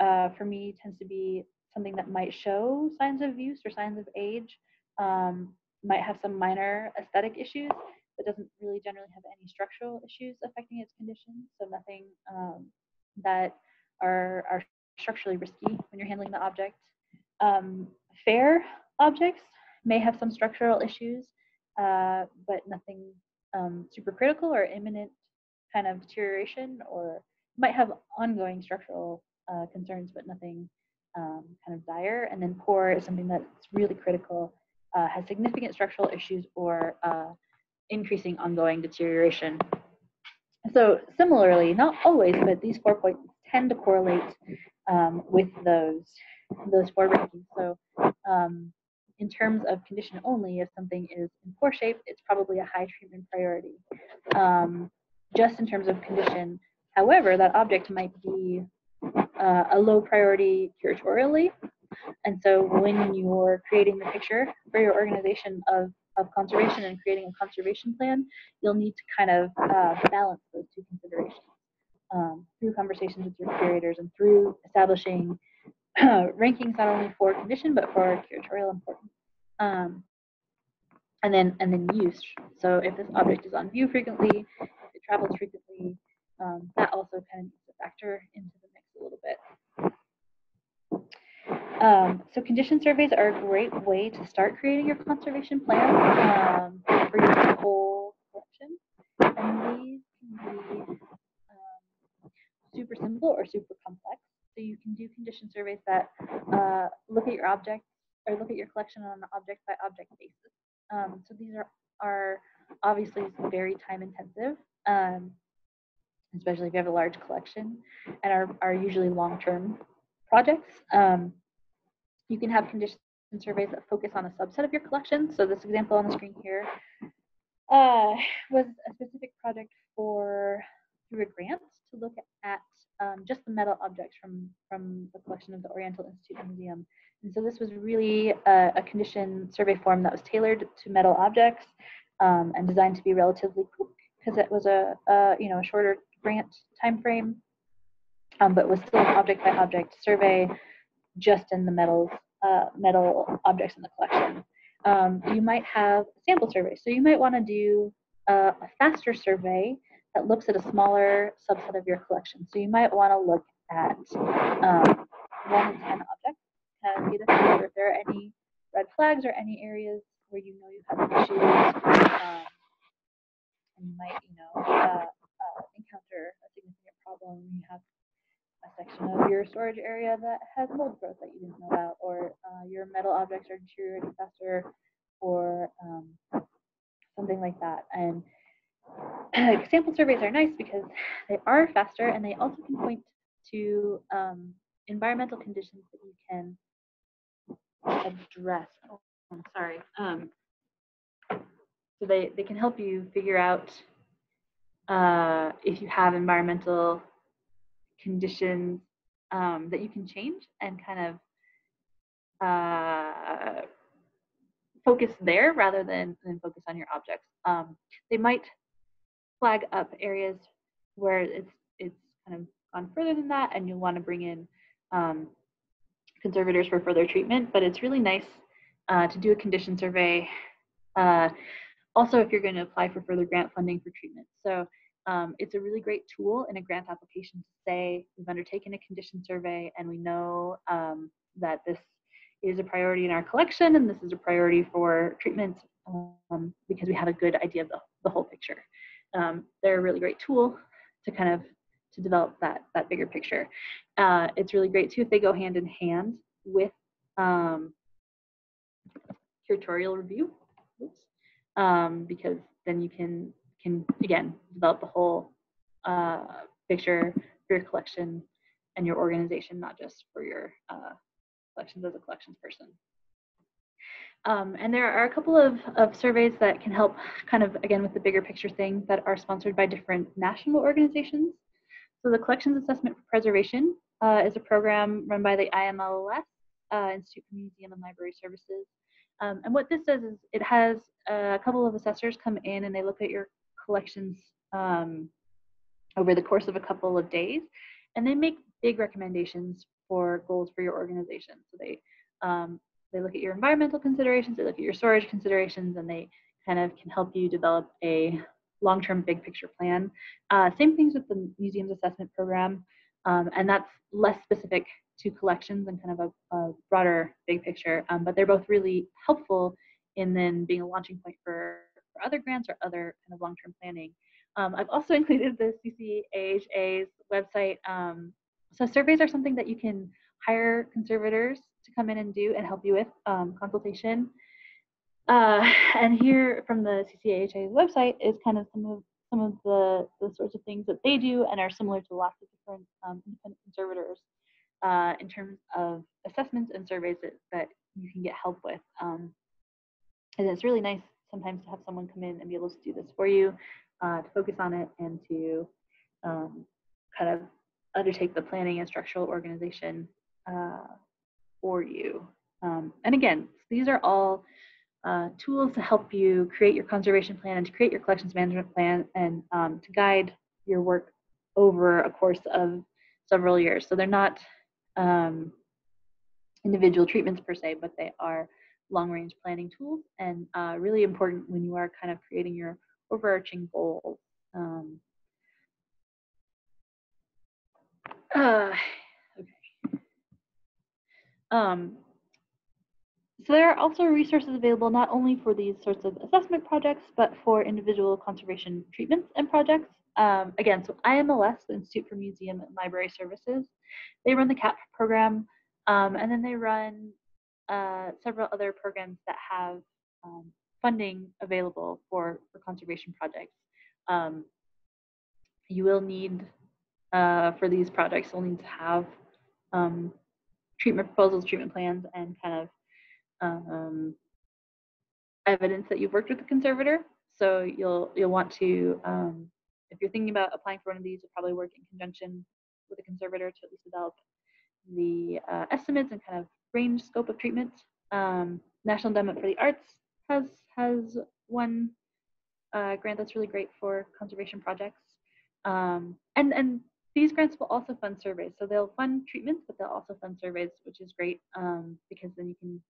uh, for me tends to be something that might show signs of use or signs of age, um, might have some minor aesthetic issues, but doesn't really generally have any structural issues affecting its condition. So nothing um, that are, are structurally risky when you're handling the object. Um, fair objects may have some structural issues, uh, but nothing um, super critical or imminent kind of deterioration or might have ongoing structural uh, concerns, but nothing um, kind of dire. And then poor is something that's really critical, uh, has significant structural issues or uh, increasing ongoing deterioration. So similarly, not always, but these four points tend to correlate um, with those those four rankings. So um, in terms of condition only, if something is in poor shape, it's probably a high treatment priority. Um, just in terms of condition, however, that object might be uh, a low priority curatorially. And so when you're creating the picture for your organization of, of conservation and creating a conservation plan, you'll need to kind of uh, balance those two considerations um, through conversations with your curators and through establishing [clears throat] rankings not only for condition but for curatorial importance. Um, and then and then use. So if this object is on view frequently, if it travels frequently, um, that also kind of factor into the mix a little bit. Um, so condition surveys are a great way to start creating your conservation plan um, for your whole collection. And these can be um, super simple or super complex. So you can do condition surveys that uh, look at your object or look at your collection on an object by object basis. Um, so these are, are obviously very time intensive. Especially if you have a large collection and are, are usually long-term projects. Um, you can have condition surveys that focus on a subset of your collection. So this example on the screen here uh, was a specific project for through a grant to look at um, just the metal objects from, from the collection of the Oriental Institute Museum. And so this was really a, a condition survey form that was tailored to metal objects um, and designed to be relatively quick because it was a, a, you know a shorter grant timeframe, um, but was still an object by object survey just in the metals, uh, metal objects in the collection. Um, you might have sample survey. So you might want to do a, a, faster survey that looks at a smaller subset of your collection. So you might want to look at um, one in 10 objects, of see if there are any red flags or any areas where you know you have issues. Um, and you might, you know, uh, encounter a significant problem, you have a section of your storage area that has mold growth that you didn't know about, or uh, your metal objects are deteriorating faster, or um, something like that. And [clears throat] sample surveys are nice because they are faster and they also can point to um, environmental conditions that you can address. Oh, I'm sorry. Um, so they, they can help you figure out uh, if you have environmental conditions um, that you can change and kind of uh, focus there rather than, than focus on your objects. Um, they might flag up areas where it's it's kind of gone further than that, and you'll want to bring in um, conservators for further treatment. But it's really nice uh, to do a condition survey. Uh, also, if you're going to apply for further grant funding for treatment. So um, it's a really great tool in a grant application to say we've undertaken a condition survey and we know um, that this is a priority in our collection and this is a priority for treatment um, because we have a good idea of the, the whole picture. Um, they're a really great tool to kind of to develop that that bigger picture. Uh, it's really great too if they go hand in hand with um, curatorial review. Um, because then you can can again develop the whole uh, picture for your collection and your organization, not just for your uh, collections as a collections person. Um, and there are a couple of, of surveys that can help kind of, again, with the bigger picture thing that are sponsored by different national organizations. So the Collections Assessment for Preservation uh, is a program run by the IMLS, uh, Institute for Museum and Library Services. Um, and what this does is it has a couple of assessors come in and they look at your collections um, over the course of a couple of days, and they make big recommendations for goals for your organization. So they um, they look at your environmental considerations, they look at your storage considerations, and they kind of can help you develop a long-term big picture plan. Uh, same things with the museum's assessment program, um, and that's less specific to collections and kind of a, a broader big picture. Um, but they're both really helpful in then being a launching point for, for other grants or other kind of long-term planning. Um, I've also [laughs] included the CCAHA's website. Um, so surveys are something that you can hire conservators to come in and do and help you with um, consultation. Uh, [laughs] and here from the CCAHA's website is kind of some of some of the, the sorts of things that they do and are similar to lots of different um, independent conservators uh, in terms of assessments and surveys that, that you can get help with. Um, and it's really nice sometimes to have someone come in and be able to do this for you, uh, to focus on it and to um, kind of undertake the planning and structural organization uh, for you. Um, and again, these are all uh, tools to help you create your conservation plan and to create your collections management plan and um, to guide your work over a course of several years. So they're not um, individual treatments per se, but they are long range planning tools and uh, really important when you are kind of creating your overarching goals. Um, uh, [sighs] okay. Um, so there are also resources available not only for these sorts of assessment projects, but for individual conservation treatments and projects. Um, again, so IMLS, the Institute for Museum and Library Services, they run the CAP program, um, and then they run uh, several other programs that have um, funding available for, for conservation projects. Um, you will need, uh, for these projects, you'll need to have um, treatment proposals, treatment plans, and kind of um, evidence that you've worked with a conservator. So you'll you'll want to, um, if you're thinking about applying for one of these, you'll probably work in conjunction with a conservator to at least develop the uh, estimates and kind of range scope of treatment. Um, National Endowment for the Arts has has one uh, grant that's really great for conservation projects. Um, and and these grants will also fund surveys. So they'll fund treatments, but they'll also fund surveys, which is great um, because then you can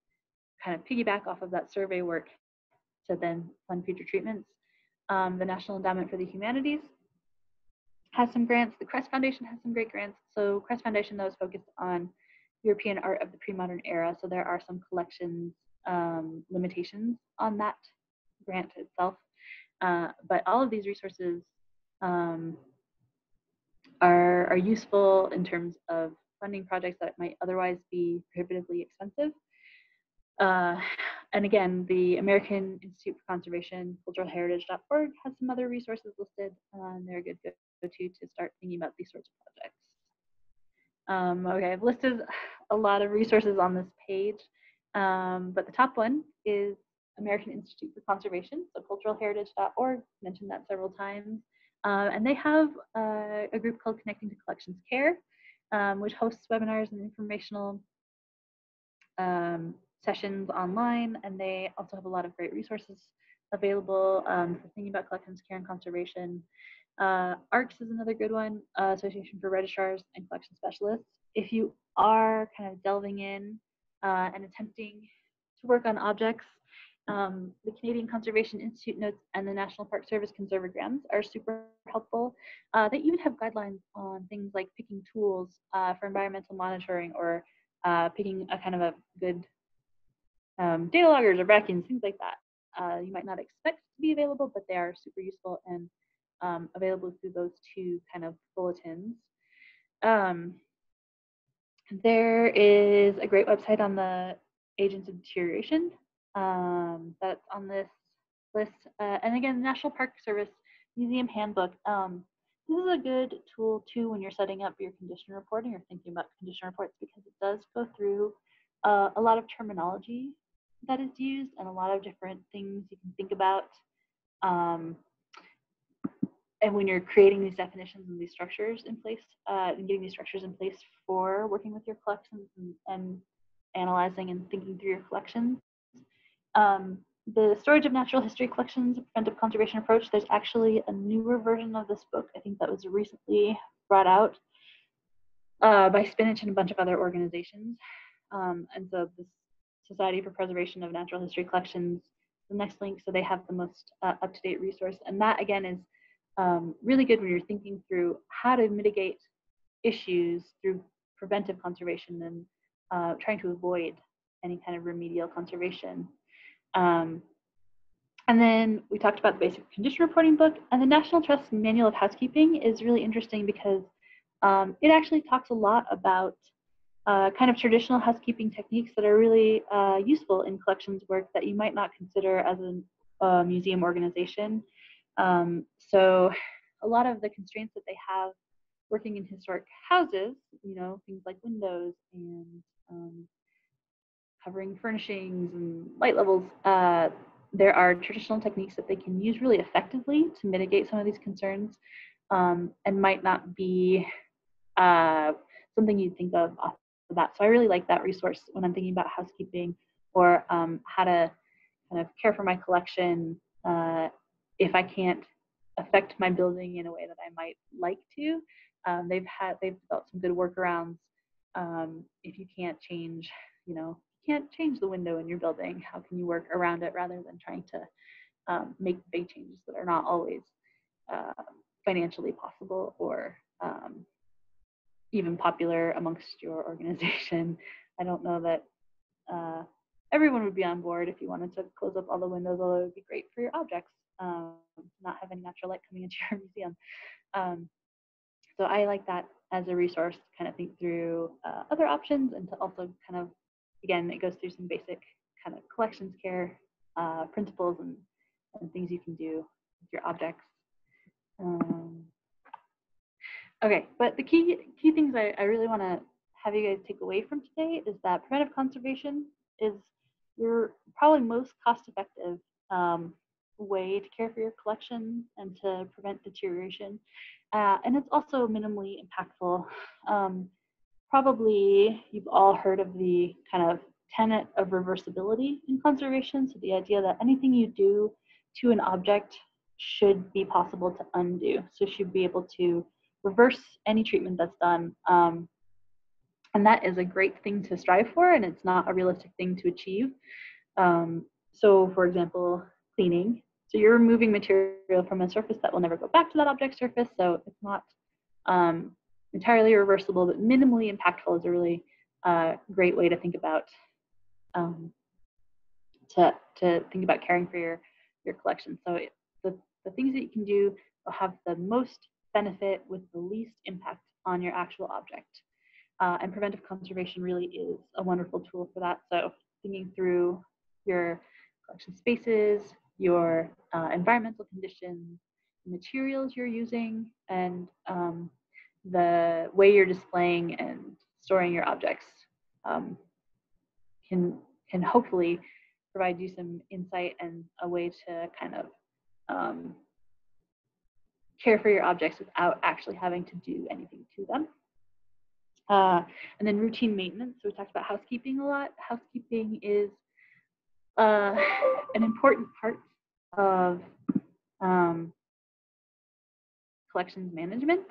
kind of piggyback off of that survey work to then fund future treatments. Um, the National Endowment for the Humanities has some grants. The Kress Foundation has some great grants. So Kress Foundation, though, is focused on European art of the pre-modern era. So there are some collections um, limitations on that grant itself. Uh, but all of these resources um, are, are useful in terms of funding projects that might otherwise be prohibitively expensive. Uh, and again, the American Institute for Conservation, culturalheritage.org has some other resources listed, uh, and they're a good go-to to start thinking about these sorts of projects. Um, okay, I've listed a lot of resources on this page, um, but the top one is American Institute for Conservation, so culturalheritage.org, mentioned that several times. Uh, and they have uh, a group called Connecting to Collections Care, um, which hosts webinars and informational um, sessions online, and they also have a lot of great resources available um, for thinking about collections care and conservation. Uh, ARCS is another good one, uh, Association for Registrars and Collection Specialists. If you are kind of delving in uh, and attempting to work on objects, um, the Canadian Conservation Institute notes and the National Park Service Conserve O Grams are super helpful. Uh, they even have guidelines on things like picking tools uh, for environmental monitoring or uh, picking a kind of a good um, data loggers or vacuums, things like that. Uh, you might not expect to be available, but they are super useful and um, available through those two kind of bulletins. Um, there is a great website on the agents of deterioration um, that's on this list. Uh, and again, National Park Service Museum Handbook. Um, this is a good tool too when you're setting up your condition reporting or thinking about condition reports because it does go through uh, a lot of terminology that is used and a lot of different things you can think about. Um, and when you're creating these definitions and these structures in place uh, and getting these structures in place for working with your collections and, and analyzing and thinking through your collections. Um, the storage of natural history collections, preventive conservation approach, there's actually a newer version of this book. I think that was recently brought out uh, by SPNHC and a bunch of other organizations. Um, and so this Society for Preservation of Natural History Collections, the next link, so they have the most uh, up-to-date resource. And that again is um, really good when you're thinking through how to mitigate issues through preventive conservation and uh, trying to avoid any kind of remedial conservation. Um, and then we talked about the basic condition reporting book and the National Trust Manual of Housekeeping is really interesting because um, it actually talks a lot about uh, kind of traditional housekeeping techniques that are really uh, useful in collections work that you might not consider as a museum organization. Um, so a lot of the constraints that they have working in historic houses, you know, things like windows and um, covering furnishings and light levels, uh, there are traditional techniques that they can use really effectively to mitigate some of these concerns um, and might not be uh, something you'd think of off of that. So I really like that resource when I'm thinking about housekeeping or um, how to kind of care for my collection uh, if I can't affect my building in a way that I might like to. Um, they've had they've developed some good workarounds. Um, if you can't change, you know, you can't change the window in your building, how can you work around it rather than trying to um, make big changes that are not always uh, financially possible or um, even popular amongst your organization. [laughs] I don't know that uh, everyone would be on board if you wanted to close up all the windows, although it would be great for your objects, um, not have any natural light coming [laughs] into your museum. Um, so I like that as a resource to kind of think through uh, other options and to also kind of, again, it goes through some basic kind of collections care uh, principles and, and things you can do with your objects. Um, Okay, but the key key things I, I really want to have you guys take away from today is that preventive conservation is your probably most cost effective um, way to care for your collection and to prevent deterioration. Uh, and it's also minimally impactful. Um, probably you've all heard of the kind of tenet of reversibility in conservation. So the idea that anything you do to an object should be possible to undo. So should be able to reverse any treatment that's done. Um, and that is a great thing to strive for, and it's not a realistic thing to achieve. Um, so, for example, cleaning. So you're removing material from a surface that will never go back to that object surface. So it's not um, entirely reversible, but minimally impactful is a really uh, great way to think about um, to to think about caring for your your collection. So it, the the things that you can do will have the most benefit with the least impact on your actual object. Uh, and preventive conservation really is a wonderful tool for that. So thinking through your collection spaces, your uh, environmental conditions, materials you're using, and um, the way you're displaying and storing your objects um, can can hopefully provide you some insight and a way to kind of um, care for your objects without actually having to do anything to them. Uh, and then routine maintenance. So we talked about housekeeping a lot. Housekeeping is uh, an important part of um, collections management,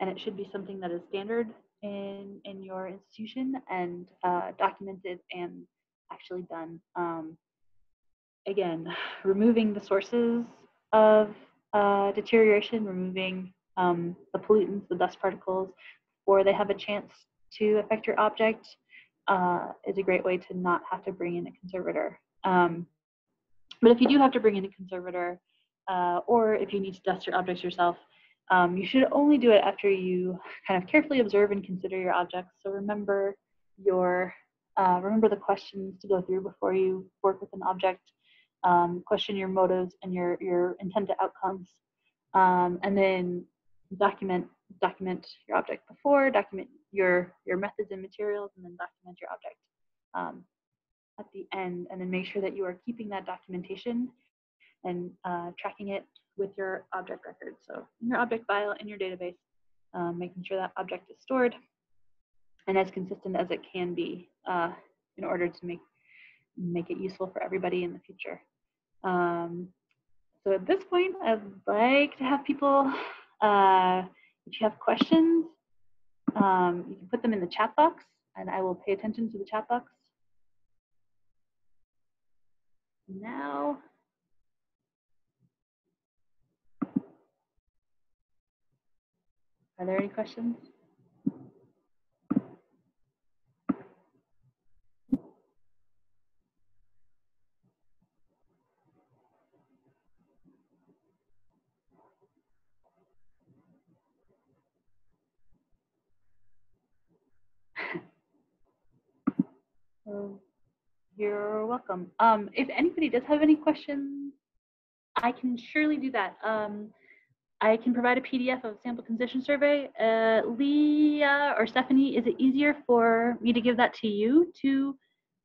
and it should be something that is standard in in your institution and uh, documented and actually done. Um, again, [sighs] removing the sources of uh, deterioration, removing um, the pollutants, the dust particles, before they have a chance to affect your object uh, is a great way to not have to bring in a conservator. Um, but if you do have to bring in a conservator, uh, or if you need to dust your objects yourself, um, you should only do it after you kind of carefully observe and consider your objects. So remember your uh, remember the questions to go through before you work with an object. Um, question your motives and your your intended outcomes, um, and then document document your object before, document your your methods and materials, and then document your object um, at the end, and then make sure that you are keeping that documentation and uh, tracking it with your object record. So in your object file in your database, um, making sure that object is stored and as consistent as it can be uh, in order to make make it useful for everybody in the future. Um, so at this point, I'd like to have people, uh, if you have questions, um, you can put them in the chat box and I will pay attention to the chat box. Now, Are there any questions? You're welcome. Um, if anybody does have any questions, I can surely do that. Um, I can provide a PDF of sample condition survey. Uh, Leah or Stephanie, is it easier for me to give that to you to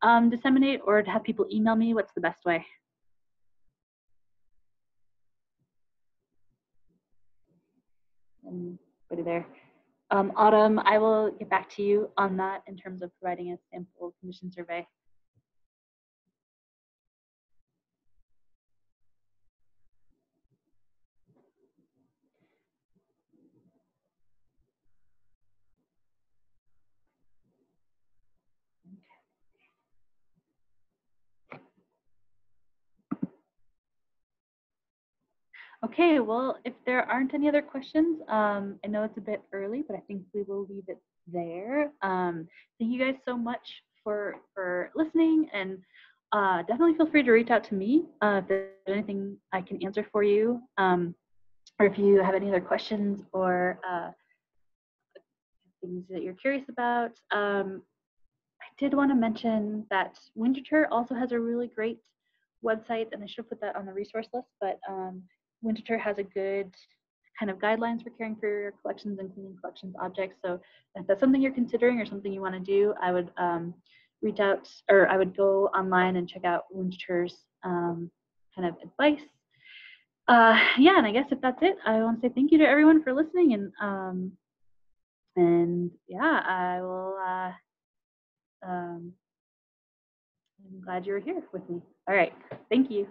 um, disseminate or to have people email me? What's the best way? Anybody there? Um, Autumn, I will get back to you on that in terms of providing a sample condition survey. Okay, well, if there aren't any other questions, um, I know it's a bit early, but I think we will leave it there. Um, thank you guys so much for for listening, and uh, definitely feel free to reach out to me uh, if there's anything I can answer for you, um, or if you have any other questions or uh, things that you're curious about. Um, I did want to mention that Winterthur also has a really great website, and I should put that on the resource list, but um, Winterthur has a good kind of guidelines for caring for your collections and cleaning collections objects. So if that's something you're considering or something you want to do, I would um, reach out or I would go online and check out Winterthur's um, kind of advice. Uh, yeah, and I guess if that's it, I want to say thank you to everyone for listening and um, and yeah, I will. Uh, um, I'm glad you were here with me. All right, thank you.